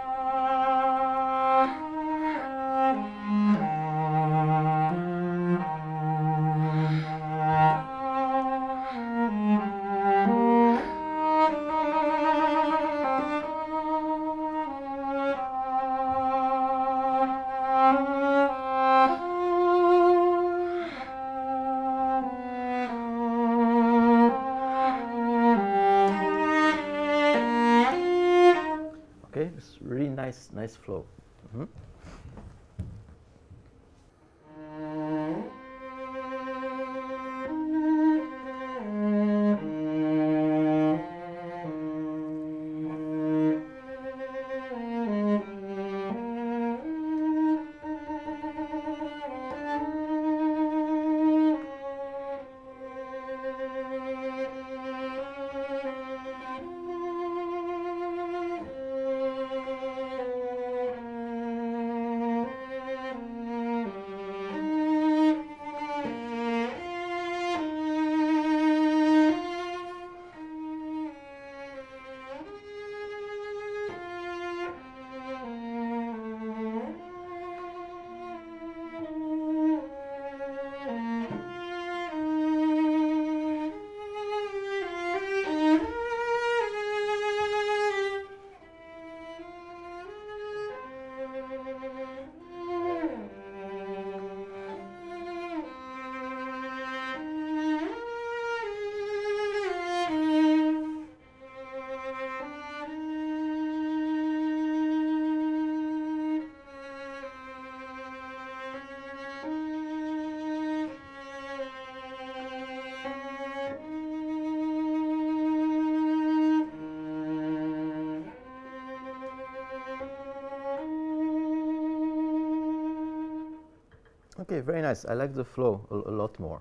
Nice. I like the flow a, a lot more.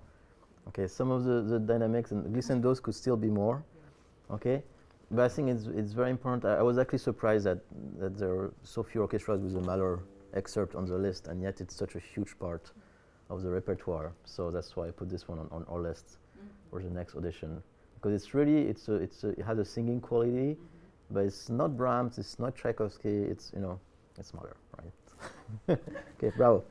Okay, some of the, the dynamics and glissandos could still be more. Okay, but I think it's, it's very important. I, I was actually surprised that, that there are so few orchestras with a Mahler excerpt on the list, and yet it's such a huge part of the repertoire. So that's why I put this one on, on our list for the next audition. Because it's really, it's a, it's a, it has a singing quality, but it's not Brahms, it's not Tchaikovsky, it's, you know, it's Mahler, right? okay, bravo.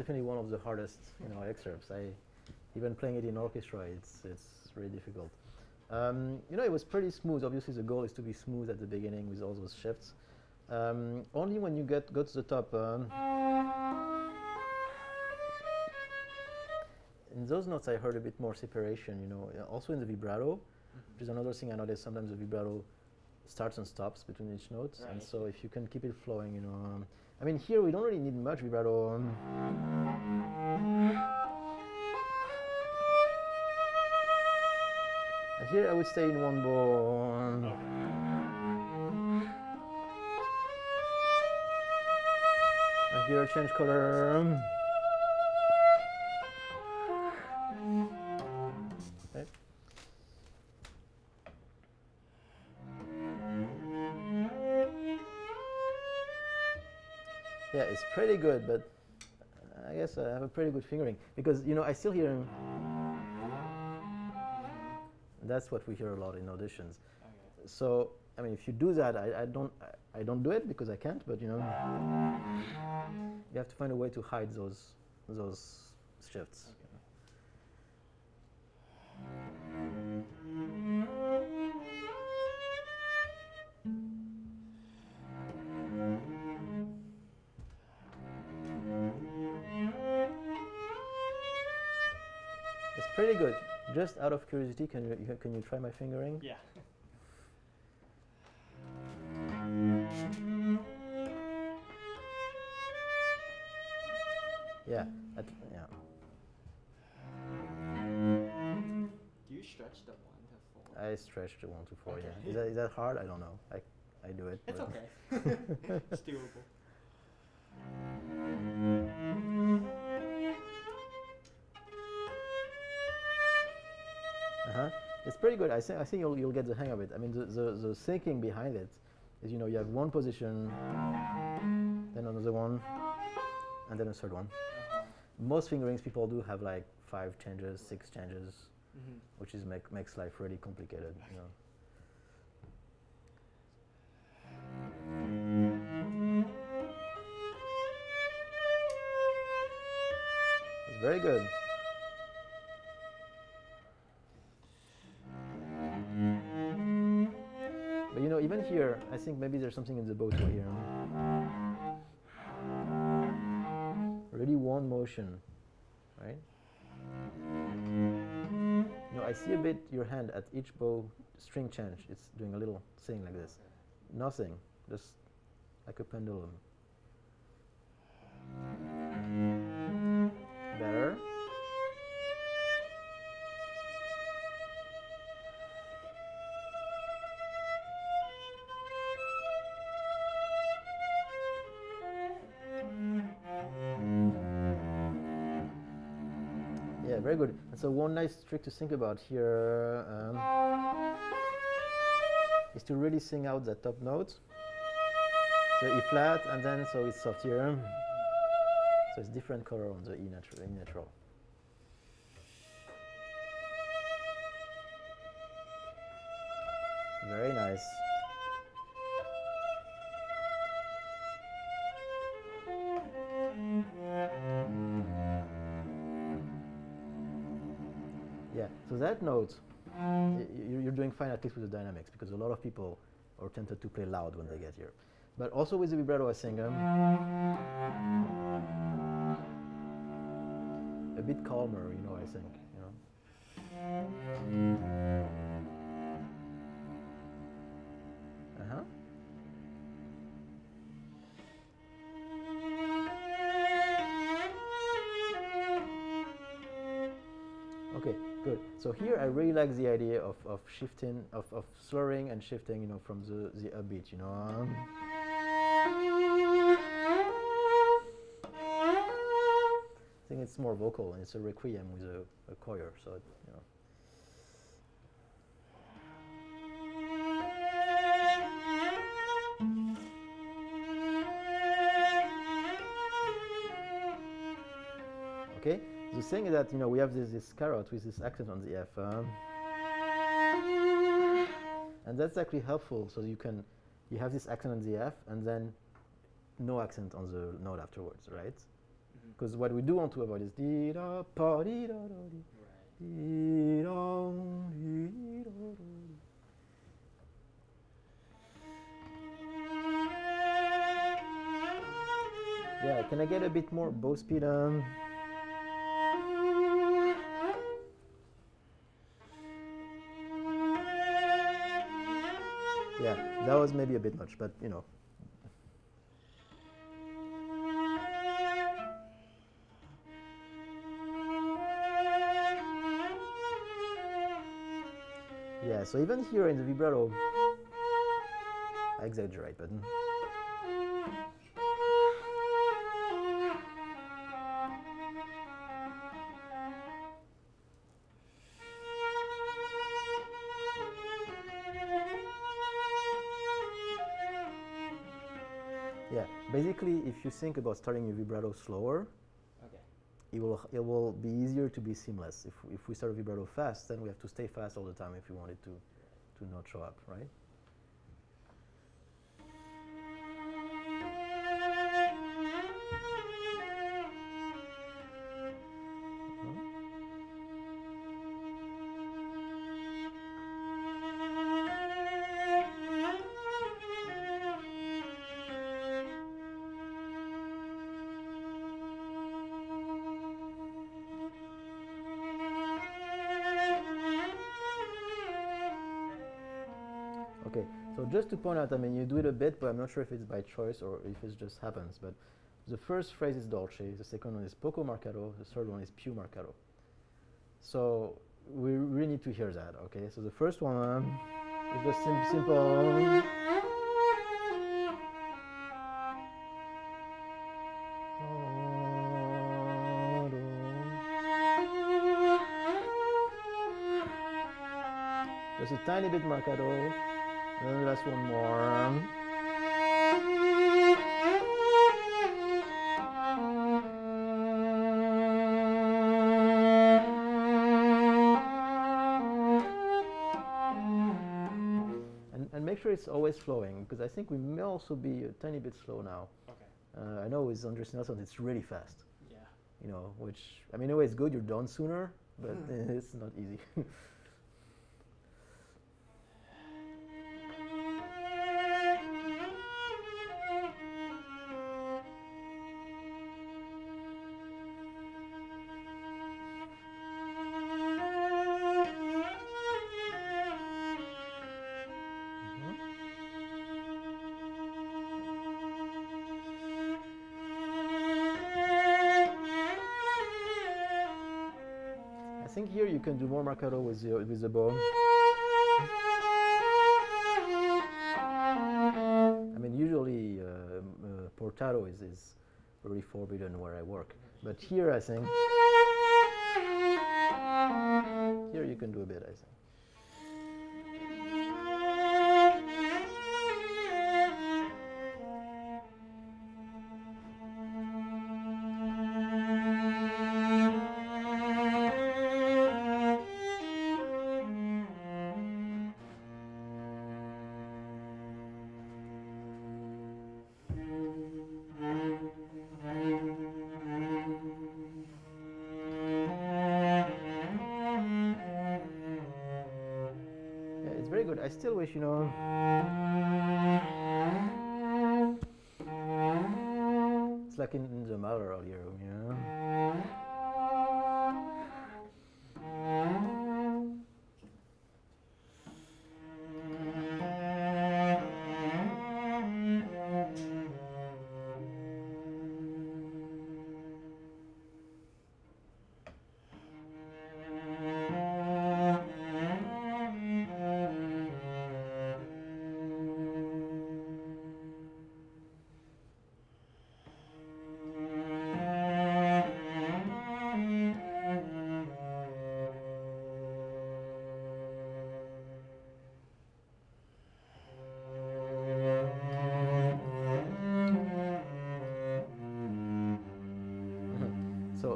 Definitely one of the hardest, you know, excerpts. I even playing it in orchestra, it's it's really difficult. Um, you know, it was pretty smooth. Obviously, the goal is to be smooth at the beginning with all those shifts. Um, only when you get go to the top. Um, in those notes, I heard a bit more separation. You know, also in the vibrato, which is another thing I noticed. Sometimes the vibrato starts and stops between each note, and so if you can keep it flowing, you know. Um, I mean, here we don't really need much vibrato. Um, and here I would stay in one bow. um, And here I change color. Pretty good, but I guess I have a pretty good fingering because you know I still hear. That's what we hear a lot in auditions. Okay. So I mean, if you do that, I, I don't I, I don't do it because I can't. But you know, you have to find a way to hide those those shifts. Just out of curiosity, can you, you can you try my fingering? Yeah. Yeah, that, yeah. Do you stretch the one to four? I stretched the one to four. Okay. Yeah. Is that, is that hard? I don't know. I I do it. It's but- okay. it's doable. Pretty good. I think I think you'll you'll get the hang of it. I mean, the, the the thinking behind it is you know you have one position, then another one, and then a third one. Most fingerings people do have like five changes, six changes, Mm-hmm. which is make, makes life really complicated. You know. It's very good. Here, I think maybe there's something in the bow here. Really one motion, right? Know, I see a bit your hand at each bow string change. It's doing a little thing like this. Nothing, just like a pendulum. So one nice trick to think about here um, is to really sing out that top note. So E flat, and then so it's soft here. So it's different color on the E natural. E natural. Very nice. That note, you're doing fine at least with the dynamics because a lot of people are tempted to play loud when they get here. But also with the vibrato, I think um, a bit calmer, you know, I think, you know. So here I really like the idea of, of shifting, of, of slurring and shifting, you know, from the, the upbeat, you know. Um, I think it's more vocal and it's a requiem with a, a choir, so, it, you know. Thing is that you know we have this, this caret with this accent on the F, um, and that's actually helpful. So you can you have this accent on the F and then no accent on the note afterwards, right? Because what we do want to avoid is dee da pa dee da da dee Right. dee da dee da da dee. can I get a bit more bow speed? Um, yeah, that was maybe a bit much, but you know. Yeah, so even here in the vibrato, I exaggerate, but. Hmm. Think about starting your vibrato slower, Okay. it will it will be easier to be seamless. If if we start a vibrato fast, then we have to stay fast all the time if we want it to to not show up, right? To point out, I mean, you do it a bit, but I'm not sure if it's by choice or if it just happens. But the first phrase is dolce, the second one is poco marcato, the third one is più marcato. So we really need to hear that, okay? So the first one is just sim- simple. Just a tiny bit marcato. And then last one more. And, and make sure it's always flowing because I think we may also be a tiny bit slow now. Okay. Uh, I know with Andris Nelsons it's really fast, Yeah. you know, which I mean, in a way it's good, you're done sooner, but it's not easy. can do more marcato with the, with the bow. I mean, usually uh, uh, portato is, is very forbidden where I work. But here I think, here you can do a bit, I think.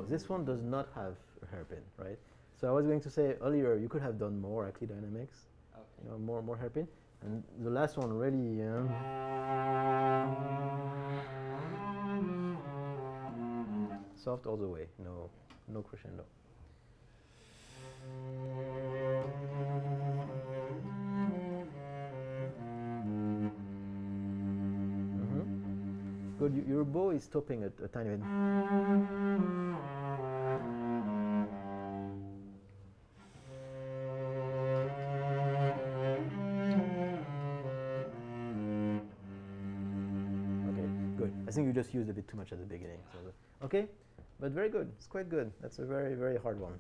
So this one does not have a hairpin, right? So I was going to say earlier you could have done more actually dynamics, Okay. you know, more more hairpin, and the last one really. Um, soft all the way, no no crescendo. Mhm. good. Y- Your bow is stopping a, a tiny bit. Think you just used a bit too much at the beginning. So okay, but very good. It's quite good. That's a very, very hard one.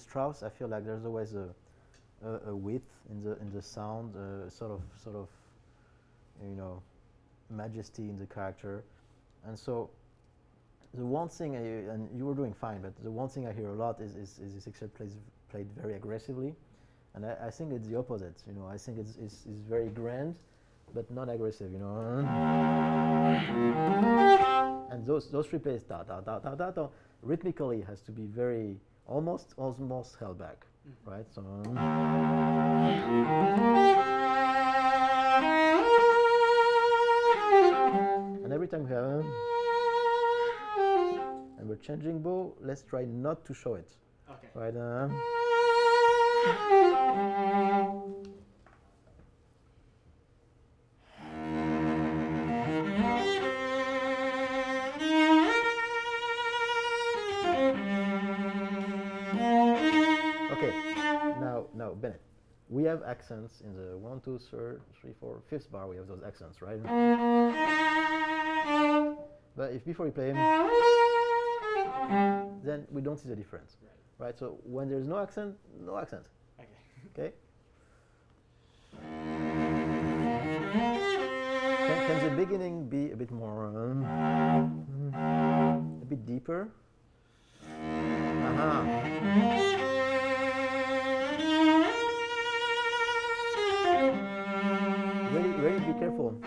With, Strauss, I feel like there's always a, a, a width in the in the sound, uh, sort of sort of, you know, majesty in the character, and so the one thing, I, and you were doing fine, but the one thing I hear a lot is is, is this excerpt plays played very aggressively, and I, I think it's the opposite. You know, I think it's, it's it's very grand, but not aggressive. You know. And those those three plays da da da da da da rhythmically has to be very almost almost held back, right? So and every time we have and we're changing bow, let's try not to show it, Okay. right? Um, we have accents in the one, two, third, three, four, fifth bar. We have those accents, right? But if before we play, then we don't see the difference, Right. right? So when there's no accent, no accent. Okay. Okay. Can, can the beginning be a bit more, um, a bit deeper? Uh-huh. Really, be careful.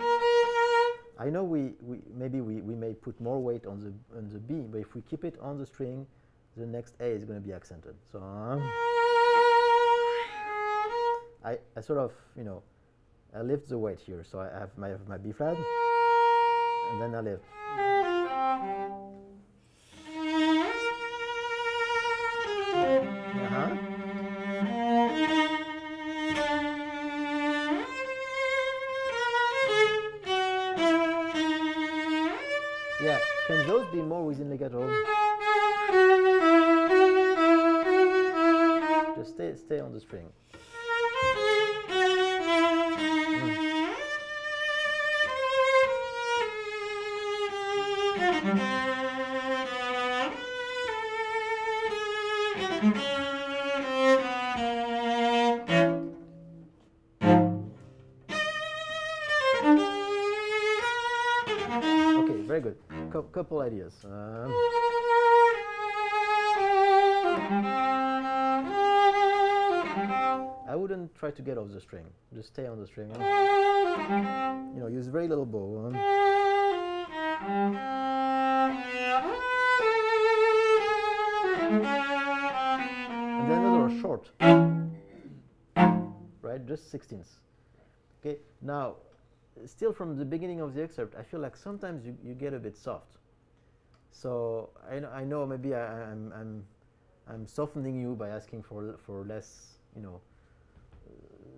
I know we, we maybe we, we may put more weight on the on the B, but if we keep it on the string, the next A is going to be accented. So I, I sort of you know I lift the weight here. So I have my my B flat, and then I lift. Be more within legato? Just stay, stay on the string. Couple ideas. Um, I wouldn't try to get off the string. Just stay on the string. You know, use very little bow. And then another short, right? Just sixteenths. Okay. Now, still from the beginning of the excerpt, I feel like sometimes you, you get a bit soft. So I, kn- I know maybe I, I'm, I'm, I'm softening you by asking for for less, you know,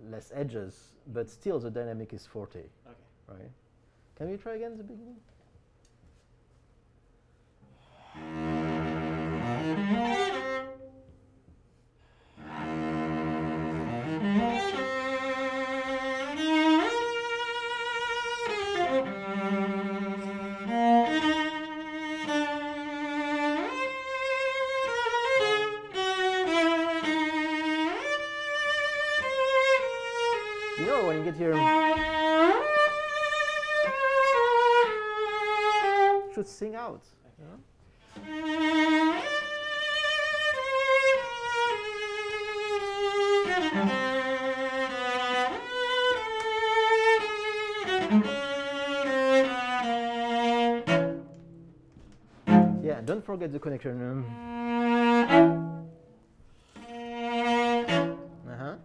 less edges, but still the dynamic is forte, Okay. right? Can we try again the beginning? sing out. Yeah, don't forget the connection. Uh huh.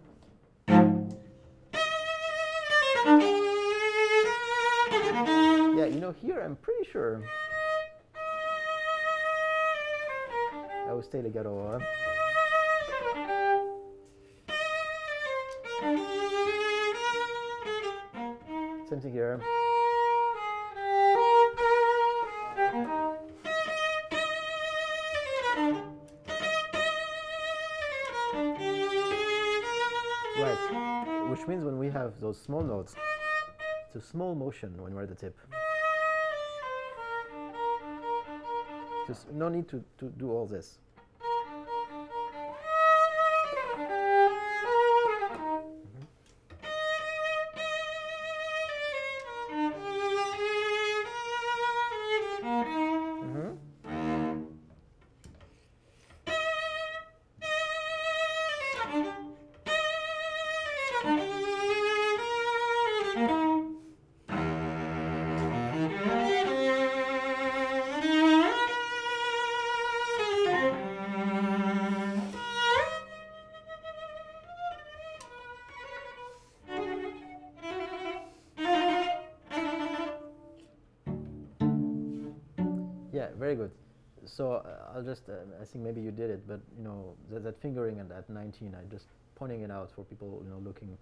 Yeah, you know, here I'm pretty sure. I will stay. Huh? Same thing here. Right, which means when we have those small notes, it's a small motion when we're at the tip. Just no need to, to do all this. Just, uh, I think maybe you did it, but you know, that, that fingering and that 19, I'm just pointing it out for people, you know, looking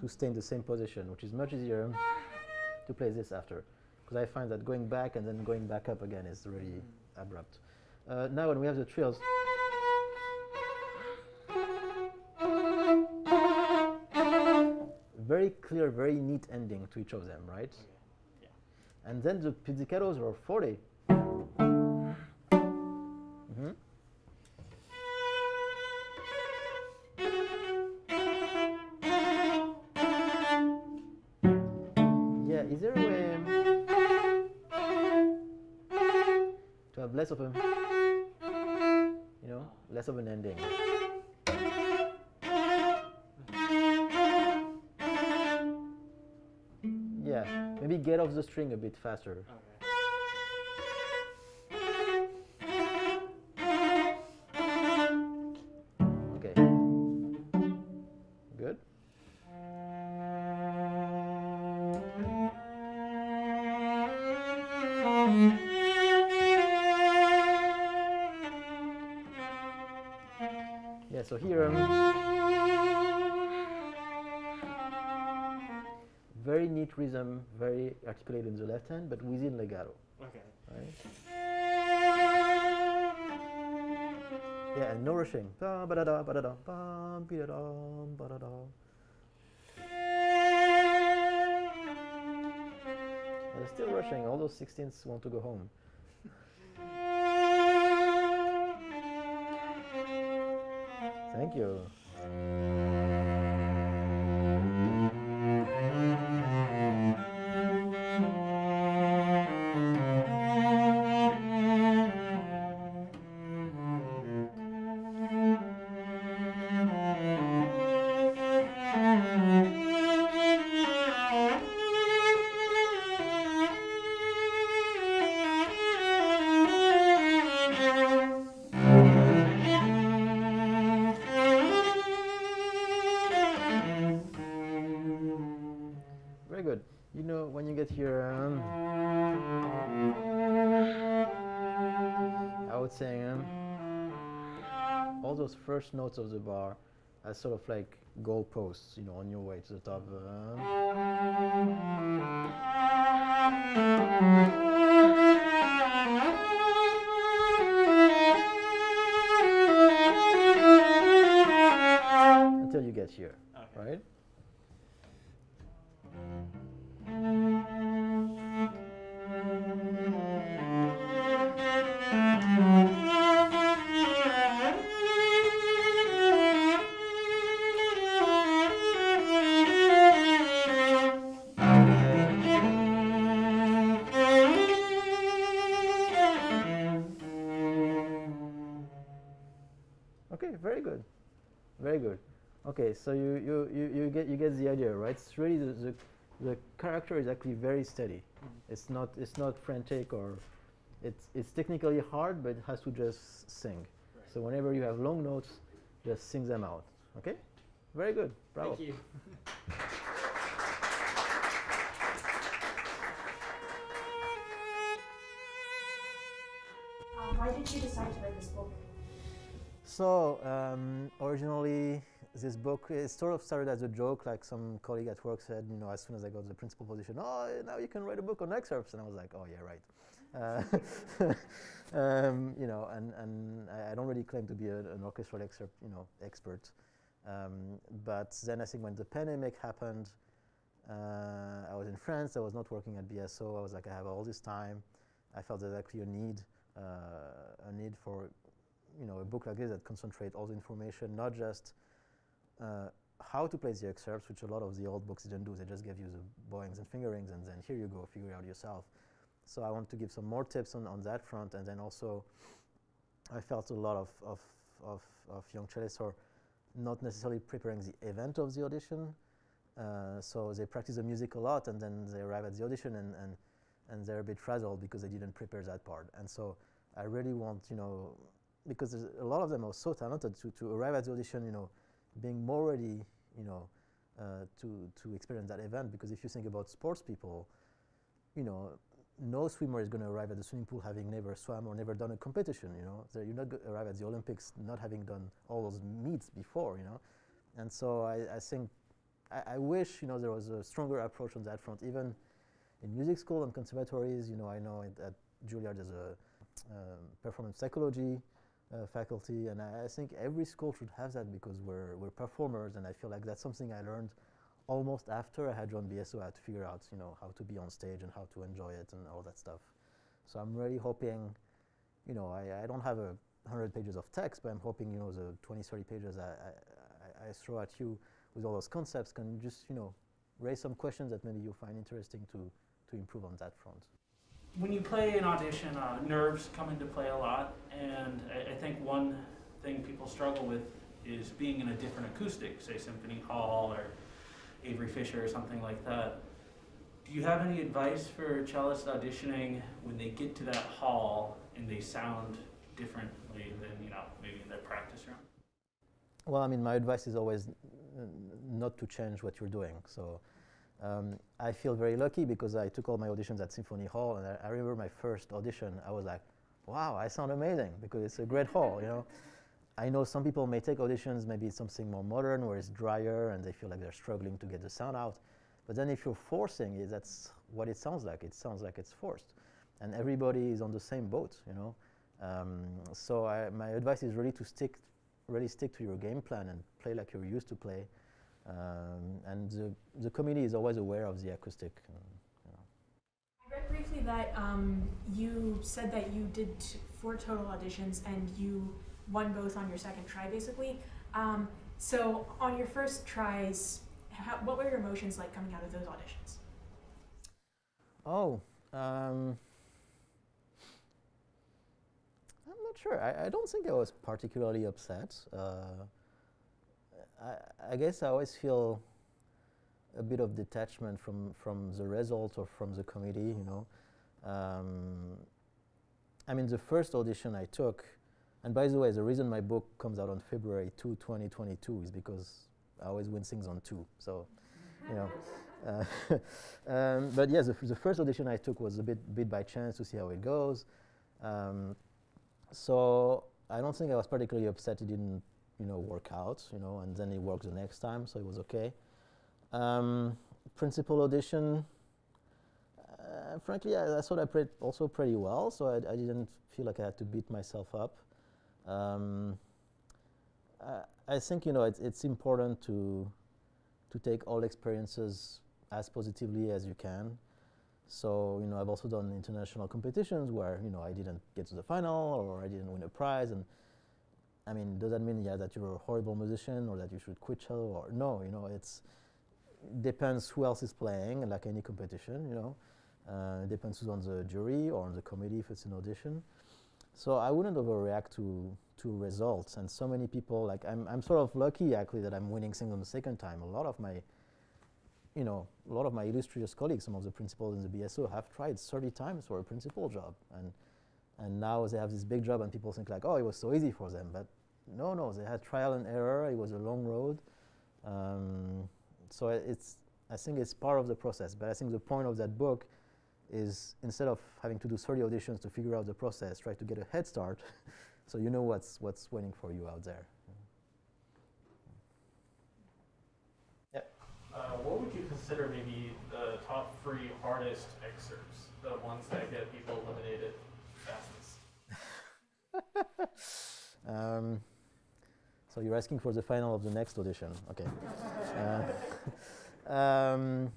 to stay in the same position, which is much easier to play this after. Because I find that going back and then going back up again is really abrupt. Uh, now when we have the trills, very clear, very neat ending to each of them, right? Yeah. And then the pizzicatos are forte. Mhm. Yeah, is there a way to have less of a, you know, less of an ending? Maybe get off the string a bit faster. Okay. Articulated in the left hand, but within legato, Okay. right? Yeah, and no rushing. Ba ba da da ba da da ba da da ba da da. They're still rushing. All those 16ths want to go home. Thank you. First notes of the bar as sort of like goalposts, you know, on your way to the top. Uh-huh. The character is actually very steady. It's not it's not frantic or it's it's technically hard, but it has to just sing. So whenever you have long notes, just sing them out. Okay, very good. Bravo. Thank you. Um, why did you decide to write this book? So um, originally, this book it sort of started as a joke. Like some colleague at work said, you know, as soon as I got the principal position, oh, now you can write a book on excerpts, and I was like, oh yeah, right. Uh, um, you know, and and I, don't really claim to be a, an orchestral excerpt, you know, expert. Um, but then I think when the pandemic happened, uh, I was in France. I was not working at BSO. I was like, I have all this time. I felt there's actually a need, uh, a need for you know, a book like this that concentrate all the information, not just uh, how to play the excerpts, which a lot of the old books didn't do. They just gave you the bowings and fingerings, and then here you go, figure it out yourself. So I want to give some more tips on, on that front, and then also I felt a lot of, of, of, of young cellists are not necessarily preparing the event of the audition. Uh, so they practice the music a lot, and then they arrive at the audition, and, and, and they're a bit frazzled because they didn't prepare that part. And so I really want, you know, because a lot of them are so talented to, to arrive at the audition, you know, being more ready, you know, uh, to, to experience that event. Because if you think about sports people, you know, no swimmer is going to arrive at the swimming pool having never swam or never done a competition, you know. So you're not going to arrive at the Olympics not having done all those meets before, you know. And so I, I think, I, I wish, you know, there was a stronger approach on that front. Even in music school and conservatories, you know, I know at, at Juilliard there's a um, performance psychology uh, faculty, and I, I, think every school should have that because we're, we're performers, and I feel like that's something I learned almost after I had joined BSO. I had to figure out, you know, how to be on stage and how to enjoy it and all that stuff. So I'm really hoping, you know, I, I don't have a hundred pages of text, but I'm hoping, you know, the 20, 30 pages I, I, I throw at you with all those concepts can just, you know, raise some questions that maybe you find interesting to, to improve on that front when you play an audition, uh, nerves come into play a lot, and I, I, think one thing people struggle with is being in a different acoustic, say Symphony Hall or Avery Fisher or something like that. Do you have any advice for cellists auditioning when they get to that hall and they sound differently than you know maybe in their practice room? Well, I mean, my advice is always not to change what you're doing. So um, I feel very lucky because I took all my auditions at Symphony Hall, and I, I, remember my first audition. I was like, "Wow, I sound amazing!" Because it's a great hall, you know. I know some people may take auditions, maybe it's something more modern where it's drier and they feel like they're struggling to get the sound out. But then if you're forcing it, that's what it sounds like. It sounds like it's forced, and everybody is on the same boat, you know. Um, so I, my advice is really to stick, really stick to your game plan and play like you're used to play. Um, and the, the committee is always aware of the acoustic. You know. I read briefly that um, you said that you did four total auditions and you won both on your second try, basically. Um, so, on your first tries, how, what were your emotions like coming out of those auditions? Oh, um, I'm not sure. I, I, don't think I was particularly upset. Uh, I, I, guess I always feel a bit of detachment from, from the result or from the committee, you know. Um, I mean, the first audition I took, and by the way, the reason my book comes out on February 2, 2022 is because I always win things on two. So, you know, Uh, um, but yes, the, the first audition I took was a bit, bit by chance to see how it goes. Um, so I don't think I was particularly upset it didn't, you know, work out, you know, and then it worked the next time, so it was okay. Um, principal audition, uh, frankly, I, I thought I played also pretty well, so I, I didn't feel like I had to beat myself up. Um, I, I think you know it's, it's important to to take all experiences as positively as you can. So you know I've also done international competitions where you know I didn't get to the final or I didn't win a prize, and I mean does that mean yeah that you're a horrible musician or that you should quit cello or no? You know it's depends who else is playing, like any competition. You know. Uh, depends who's on the jury or on the committee if it's an audition. So I wouldn't overreact to to results. And so many people, like I'm, I'm sort of lucky actually that I'm winning singles the second time. A lot of my, you know, a lot of my illustrious colleagues, some of the principals in the BSO, have tried 30 times for a principal job, and and now they have this big job, and people think like, oh, it was so easy for them, but no, no, they had trial and error. It was a long road. Um, so it's, I think it's part of the process. But I think the point of that book is instead of having to do 30 auditions to figure out the process, try to get a head start so you know what's, what's waiting for you out there. Uh, what would you consider maybe the top three hardest excerpts, the ones that get people eliminated fastest? um, so you're asking for the final of the next audition, okay? Uh, um,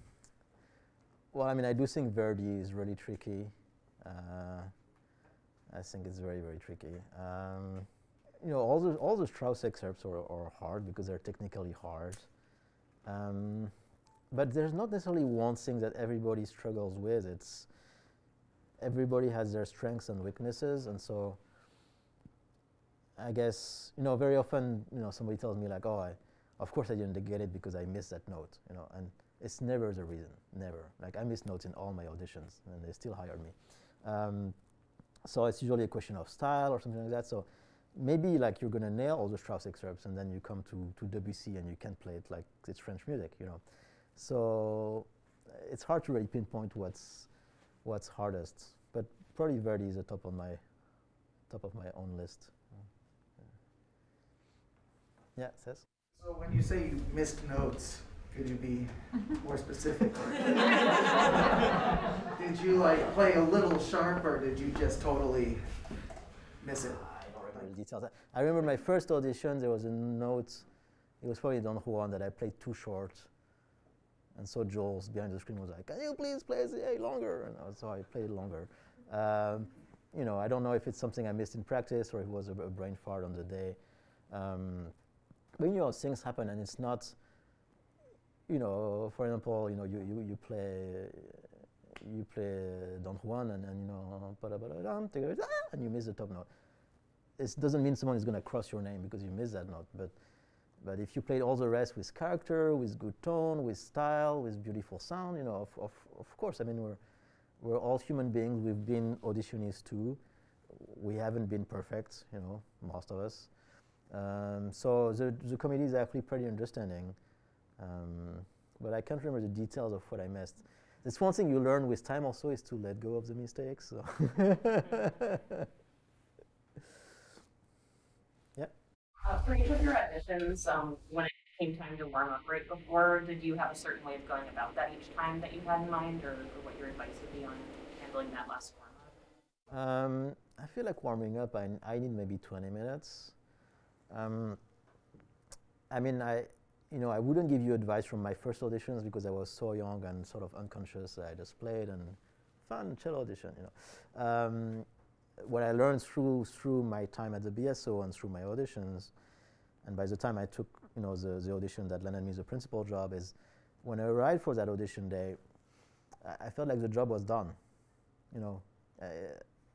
well, I mean, I do think Verdi is really tricky. Uh, I think it's very, very tricky. Um, you know, all the all the Strauss excerpts are, are hard because they're technically hard. Um, but there's not necessarily one thing that everybody struggles with. It's everybody has their strengths and weaknesses, and so I guess you know very often you know somebody tells me like, oh, I, of course I didn't get it because I missed that note, you know, and it's never the reason, never. Like I miss notes in all my auditions, and they still hired me. Um, so it's usually a question of style or something like that. So maybe like you're gonna nail all the Strauss excerpts, and then you come to to Debussy and you can play it like it's French music, you know. So it's hard to really pinpoint what's what's hardest, but probably Verdi is the top on my top of my own list. Yeah, says. So when you say you missed notes, could you be more specific? did you like play a little sharp, or did you just totally miss it? I don't remember the details. I remember my first audition. There was a note. It was probably Don Juan that I played too short, and so Jules behind the screen was like, "Can you please play the A longer?" And so I played longer. Um, you know, I don't know if it's something I missed in practice or it was a, a brain fart on the day. Um, but you know, things happen, and it's not. You know, for example, you know, you, you, you play you play Don Juan, and, and you know, and you miss the top note. It doesn't mean someone is going to cross your name because you miss that note, but but if you played all the rest with character, with good tone, with style, with beautiful sound, you know, of, of, of course, I mean, we're, we're all human beings. We've been auditionists too. We haven't been perfect, you know, most of us. Um, so the, the committee is actually pretty understanding. Um, but I can't remember the details of what I missed. That's one thing you learn with time also is to let go of the mistakes. So. yeah. Uh, for each of your auditions, um, when it came time to warm up right before, did you have a certain way of going about that each time that you had in mind, or, or what your advice would be on handling that last warm up? Um, I feel like warming up. I, I need maybe 20 minutes. Um, I mean, I you know I wouldn't give you advice from my first auditions because I was so young and sort of unconscious. I just played and fun cello audition. You know, um, what I learned through through my time at the BSO and through my auditions, and by the time I took you know the, the audition that landed me the principal job is when I arrived for that audition day, I, I felt like the job was done. You know, I,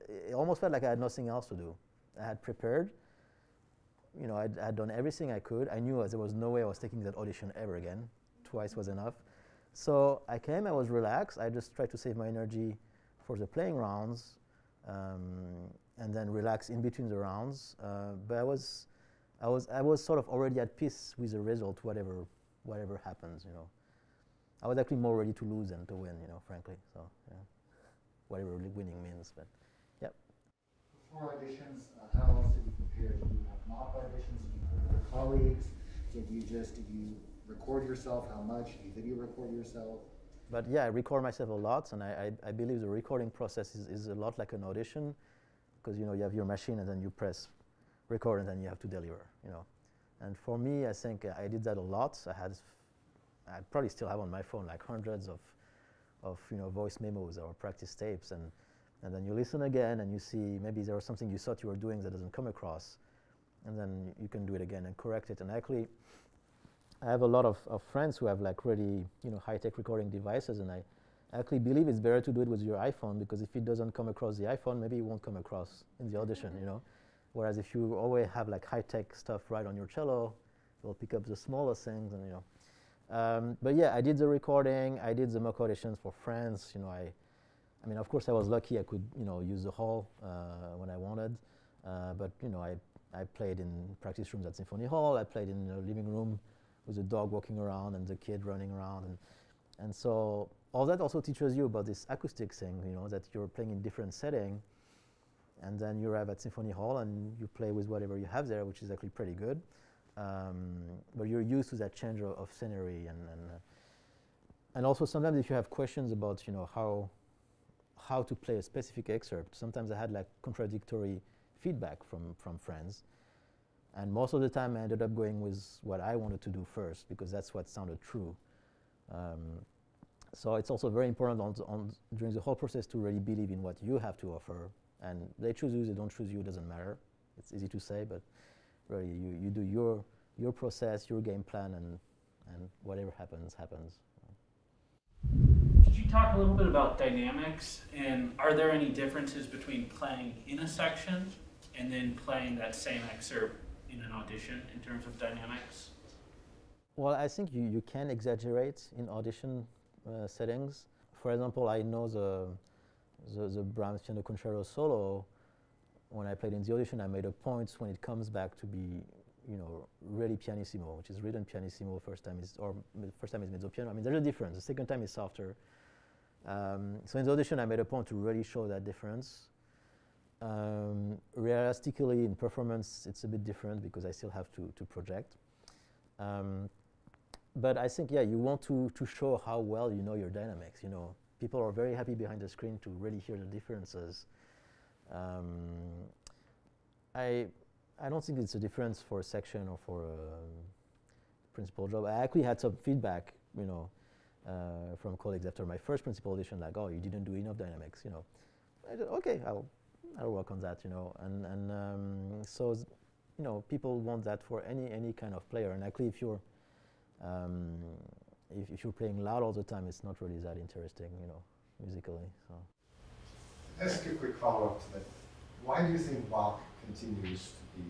it almost felt like I had nothing else to do. I had prepared you know, I'd, I'd, done everything I could. I knew there was no way I was taking that audition ever again. Twice was enough. So I came, I was relaxed. I just tried to save my energy for the playing rounds um, and then relax in between the rounds. Uh, but I was, I, was, I was sort of already at peace with the result, whatever, whatever happens, you know. I was actually more ready to lose than to win, you know, frankly. So, yeah, whatever winning means, but yep. Before auditions, uh, how else did you prepare? Mock auditions? Did you colleagues? Did you just, did you record yourself? How much? Did you video record yourself? But yeah, I record myself a lot, and I, I, I believe the recording process is, is a lot like an audition, because you know you have your machine and then you press record and then you have to deliver, you know. And for me, I think I did that a lot. I had, I probably still have on my phone like hundreds of, of you know voice memos or practice tapes, and and then you listen again and you see maybe there was something you thought you were doing that doesn't come across, and then you can do it again and correct it. And actually, I have a lot of, of friends who have like really you know high-tech recording devices, and I actually believe it's better to do it with your iPhone because if it doesn't come across the iPhone, maybe it won't come across in the audition, you know. Whereas if you always have like high-tech stuff right on your cello, it'll pick up the smallest things, and you know. Um, but yeah, I did the recording. I did the mock auditions for friends. You know, I, I mean, of course, I was lucky. I could you know use the hall uh, when I wanted. Uh, but you know, I I played in practice rooms at Symphony Hall. I played in the living room with the dog walking around and the kid running around. And, and so all that also teaches you about this acoustic thing, you know, that you're playing in different setting. And then you arrive at Symphony Hall and you play with whatever you have there, which is actually pretty good. Um, but you're used to that change of, of scenery and, and, uh, and also sometimes if you have questions about, you know, how, how to play a specific excerpt, sometimes I had like contradictory feedback from, from friends. And most of the time, I ended up going with what I wanted to do first because that's what sounded true. Um, so it's also very important on, on during the whole process to really believe in what you have to offer. And they choose you, they don't choose you, it doesn't matter. It's easy to say, but really, you, you do your, your process, your game plan, and, and whatever happens, happens. Could you talk a little bit about dynamics and are there any differences between playing in a section and then playing that same excerpt in an audition in terms of dynamics? Well, I think you, you can exaggerate in audition uh, settings. For example, I know the, the, the Brahms Piano Concerto solo. When I played in the audition, I made a point when it comes back to be, you know, really pianissimo, which is written pianissimo. First time is or first time is mezzo piano. I mean, there's a difference. The second time is softer. Um, so in the audition, I made a point to really show that difference. Um, realistically, in performance, it's a bit different because I still have to, to project. Um, but I think, yeah, you want to, to show how well you know your dynamics. You know, people are very happy behind the screen to really hear the differences. Um, I, I don't think it's a difference for a section or for a principal job. I actually had some feedback, you know, uh, from colleagues after my first principal audition, like, oh, you didn't do enough dynamics, you know. I said, okay, I'll I'll work on that, you know. And, and um, so, you know, people want that for any, any kind of player. And actually, if you're, um, if, if, you're playing loud all the time, it's not really that interesting, you know, musically. So. Ask a quick follow-up to that. Why do you think Bach continues to be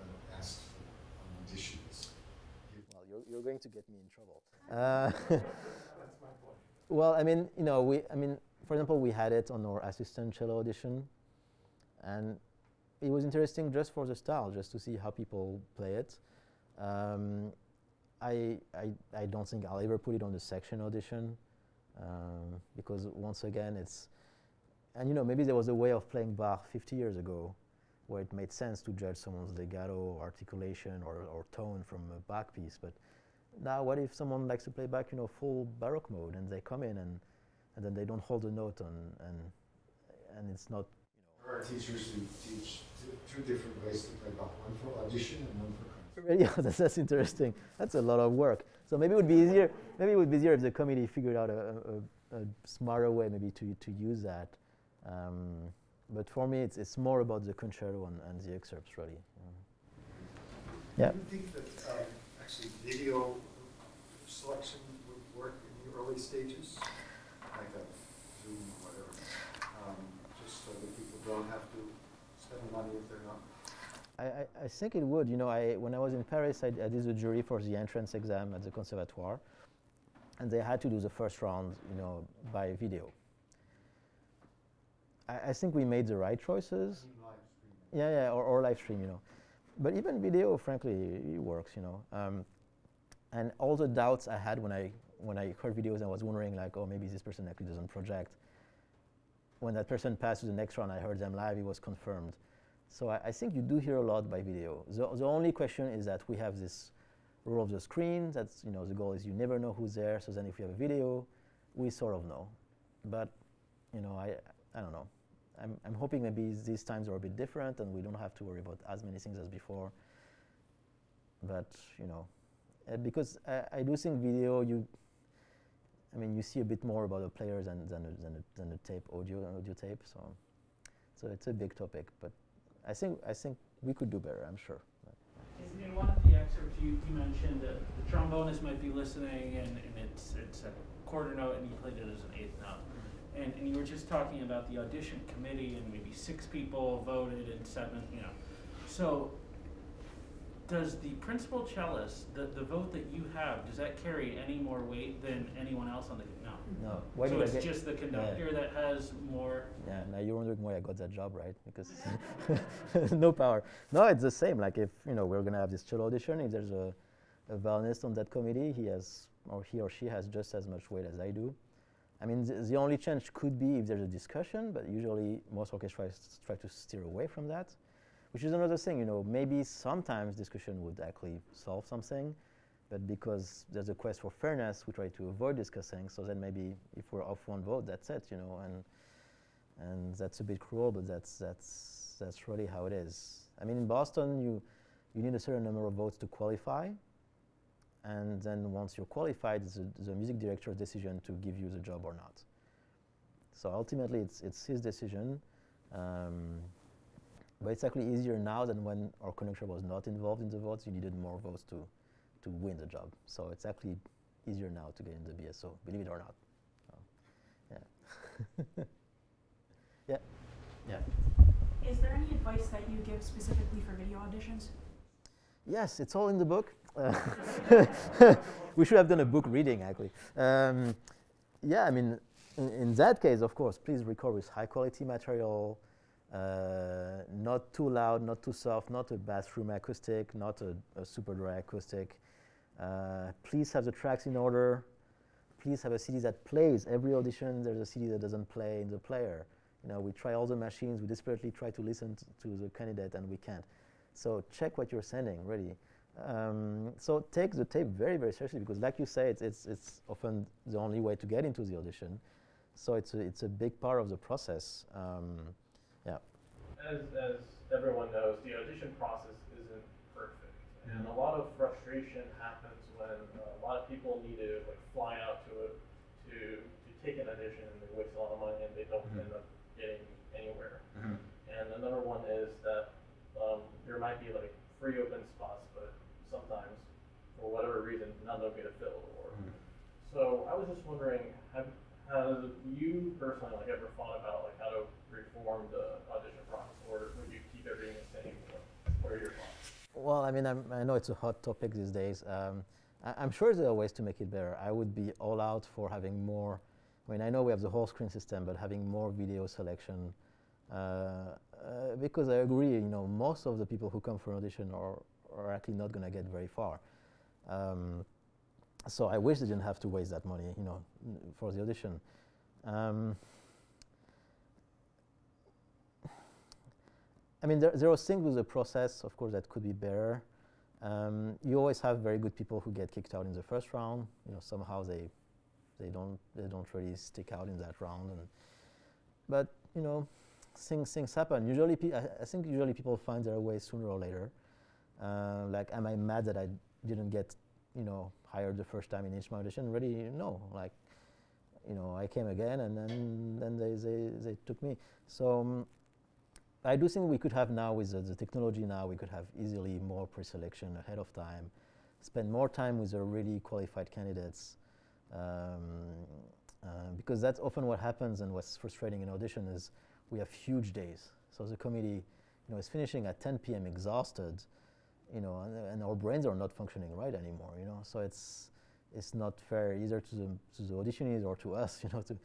uh, asked for auditions? Well, you're, you're going to get me in trouble. Uh, well, I mean, you know, we, I mean, for example, we had it on our assistant cello audition and it was interesting just for the style, just to see how people play it. Um, I, I, I, don't think I'll ever put it on the section audition um, because once again it's, and you know, maybe there was a way of playing Bach 50 years ago where it made sense to judge someone's legato, articulation, or, or tone from a Bach piece. But now, what if someone likes to play Bach, you know, full Baroque mode, and they come in and, and then they don't hold a note on, and, and it's not there are teachers who teach two different ways to play Bach, one for audition and one for concert. Yeah, that's, that's interesting. That's a lot of work. So maybe it would be easier. Maybe it would be easier if the committee figured out a, a, a smarter way, maybe to to use that. Um, but for me, it's it's more about the concerto and, and the excerpts, really. Yeah. Do you think that um, actually video selection would work in the early stages, like a Zoom don't have to spend money if they're not? I, I, think it would. You know, I, when I was in Paris, I, I did the jury for the entrance exam at the Conservatoire, and they had to do the first round, you know, by video. I, I think we made the right choices. Yeah, yeah, or, or live stream, you know. But even video, frankly, it works, you know. Um, and all the doubts I had when I when I heard videos, I was wondering like, oh, maybe this person actually doesn't project. When that person passed to the next round, I heard them live. It was confirmed. So I, I think you do hear a lot by video. The, the only question is that we have this rule of the screen. That's you know the goal is you never know who's there. So then if we have a video, we sort of know. But you know I I don't know. I'm, I'm hoping maybe these times are a bit different and we don't have to worry about as many things as before. But you know, uh, because I, I do think video you. I mean, you see a bit more about the players than than a, than, a, than a tape audio audio tape. So, so it's a big topic. But I think I think we could do better. I'm sure. In, in one of the excerpts, you, you mentioned that the trombonist might be listening, and, and it's it's a quarter note, and you played it as an eighth note. And, and you were just talking about the audition committee, and maybe six people voted, and seven, you know. So, does the principal cellist, the, the vote that you have, does that carry any more weight than anyone else on the no? No. Why so did I it's get- just the conductor that has more. Yeah, now you're wondering why I got that job, right? Because no power. No, it's the same. Like if you know we're gonna have this cello audition, if there's a, a violinist on that committee, he has or he or she has just as much weight as I do. I mean, the, the only change could be if there's a discussion, but usually most orchestras try to steer away from that, which is another thing. You know, maybe sometimes discussion would actually solve something, but because there's a quest for fairness, we try to avoid discussing. So then maybe if we're off one vote, that's it. You know, and and that's a bit cruel, but that's that's that's really how it is. I mean, in Boston, you you need a certain number of votes to qualify, and then once you're qualified, it's the, music director's decision to give you the job or not. So ultimately, it's it's his decision. Um, but it's actually easier now than when our connection was not involved in the votes. You needed more votes to to win the job. So it's actually easier now to get in the BSO, believe it or not. So, yeah. yeah. Yeah. Is there any advice that you give specifically for video auditions? Yes, it's all in the book. We should have done a book reading, actually. Um, yeah, I mean, in, in, that case, of course, please record with high quality material, uh, not too loud, not too soft, not a bathroom acoustic, not a, a super dry acoustic. Uh, please have the tracks in order. Please have a CD that plays. Every audition, there's a CD that doesn't play in the player. You know, we try all the machines. We desperately try to listen to the candidate, and we can't. So check what you're sending, really. Um, so take the tape very, very seriously because, like you say, it's, it's, it's often the only way to get into the audition. So it's a, it's a big part of the process. Um. As, as everyone knows, the audition process isn't perfect, and a lot of frustration happens when uh, a lot of people need to like fly out to it to to take an audition and they waste a lot of money and they don't Mhm. end up getting anywhere. And another one is that um, there might be like free open spots, but sometimes, for whatever reason, none of them get filled. Or so I was just wondering, have have you personally like ever thought about like how to reform the audition process, or would you keep everything the same? What are your thoughts? Well, I mean, I'm, I know it's a hot topic these days. Um, I, I'm sure there are ways to make it better. I would be all out for having more. I mean, I know we have the whole screen system, but having more video selection, uh, uh, because I agree. You know, most of the people who come for an audition are, are actually not going to get very far. Um, so I wish they didn't have to waste that money, you know, for the audition. Um, I mean, there, there are things with the process, of course, that could be better. Um, you always have very good people who get kicked out in the first round. You know, somehow they they don't they don't really stick out in that round. And but you know, things things happen. Usually, I, I think usually people find their way sooner or later. Uh, like, am I mad that I didn't get you know hired the first time in each audition? Really, no. Like, you know, I came again, and then then they they, they took me. So. Um, I do think we could have now with the, the technology now we could have easily more pre-selection ahead of time, spend more time with the really qualified candidates, um, uh, because that's often what happens and what's frustrating in audition is we have huge days. So the committee, you know, is finishing at 10 p.m. exhausted, you know, and, and our brains are not functioning right anymore, you know. So it's it's not fair either to the to the auditionees or to us, you know, to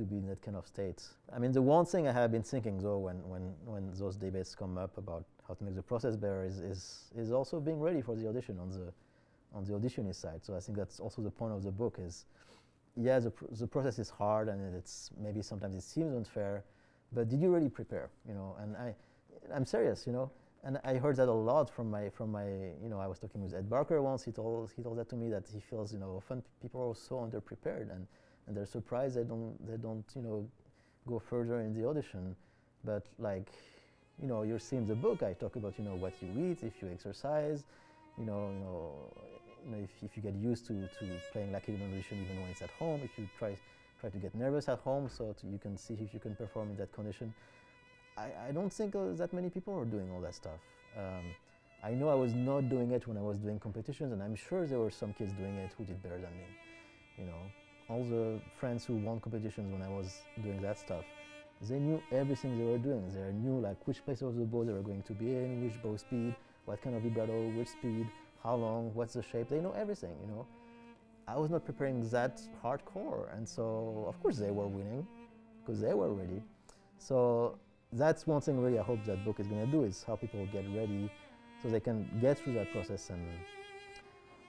to be in that kind of state. I mean, the one thing I have been thinking though, when, when, when those debates come up about how to make the process better, is, is, is also being ready for the audition on the, on the auditionist side. So I think that's also the point of the book is, yeah, the, pr- the process is hard and it's maybe sometimes it seems unfair, but did you really prepare? You know, and I, I'm serious, you know, and I heard that a lot from my from my you know I was talking with Ed Barker once. He told he told that to me that he feels you know often people are so underprepared and and they're surprised they don't they don't you know go further in the audition, but like you know you're seeing the book. I talk about you know what you eat, if you exercise, you know you know you know if, if you get used to to playing like an audition even when it's at home. If you try try to get nervous at home so you can see if you can perform in that condition. I, I don't think uh, that many people are doing all that stuff. Um, I know I was not doing it when I was doing competitions, and I'm sure there were some kids doing it who did better than me. You know, all the friends who won competitions when I was doing that stuff, they knew everything they were doing. They knew like which place of the bow they were going to be in, which bow speed, what kind of vibrato, which speed, how long, what's the shape. They know everything. You know, I was not preparing that hardcore, and so of course they were winning because they were ready. So that's one thing really I hope that book is going to do is how people get ready so they can get through that process and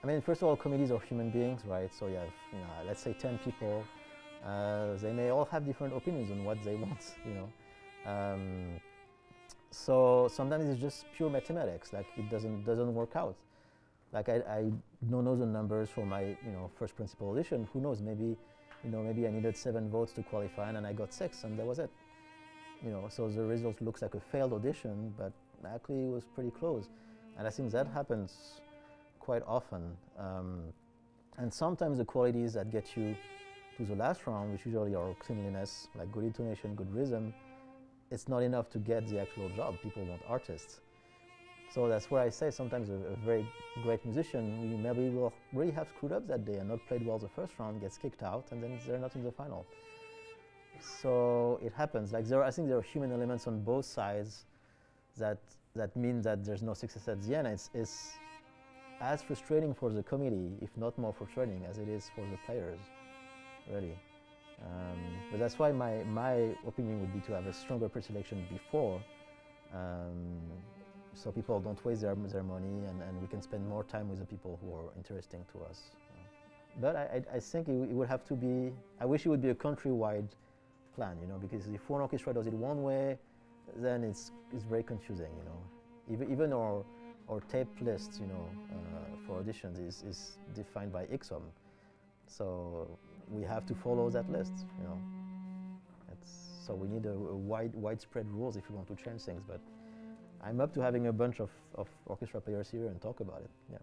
I mean first of all committees are human beings right? So you have you know let's say 10 people uh, they may all have different opinions on what they want you know? Um, so sometimes it's just pure mathematics like it doesn't doesn't work out. Like I, I don't know the numbers for my you know first principal audition who knows? Maybe you know maybe I needed seven votes to qualify and I got six and that was it. You know, so the result looks like a failed audition, but actually it was pretty close. And I think that happens quite often. Um, and sometimes the qualities that get you to the last round, which usually are cleanliness, like good intonation, good rhythm, it's not enough to get the actual job. People want artists. So that's where I say sometimes a, a very great musician, we maybe will really have screwed up that day and not played well the first round, gets kicked out, and then they're not in the final. So it happens. Like there, I think there are human elements on both sides that that mean that there's no success at the end. It's, it's as frustrating for the committee, if not more frustrating, as it is for the players, really. Um, but that's why my, my opinion would be to have a stronger pre-selection before, um, so people don't waste their, their money and, and we can spend more time with the people who are interesting to us. But I, I, think it, it would have to be, I wish it would be a countrywide plan, you know, because if one orchestra does it one way, then it's, it's very confusing, you know. Even, even our, our tape list, you know, uh, for auditions is, is defined by ICSOM. So we have to follow that list, you know. It's, so we need a, a wide, widespread rules if we want to change things, but I'm up to having a bunch of, of orchestra players here and talk about it, yeah.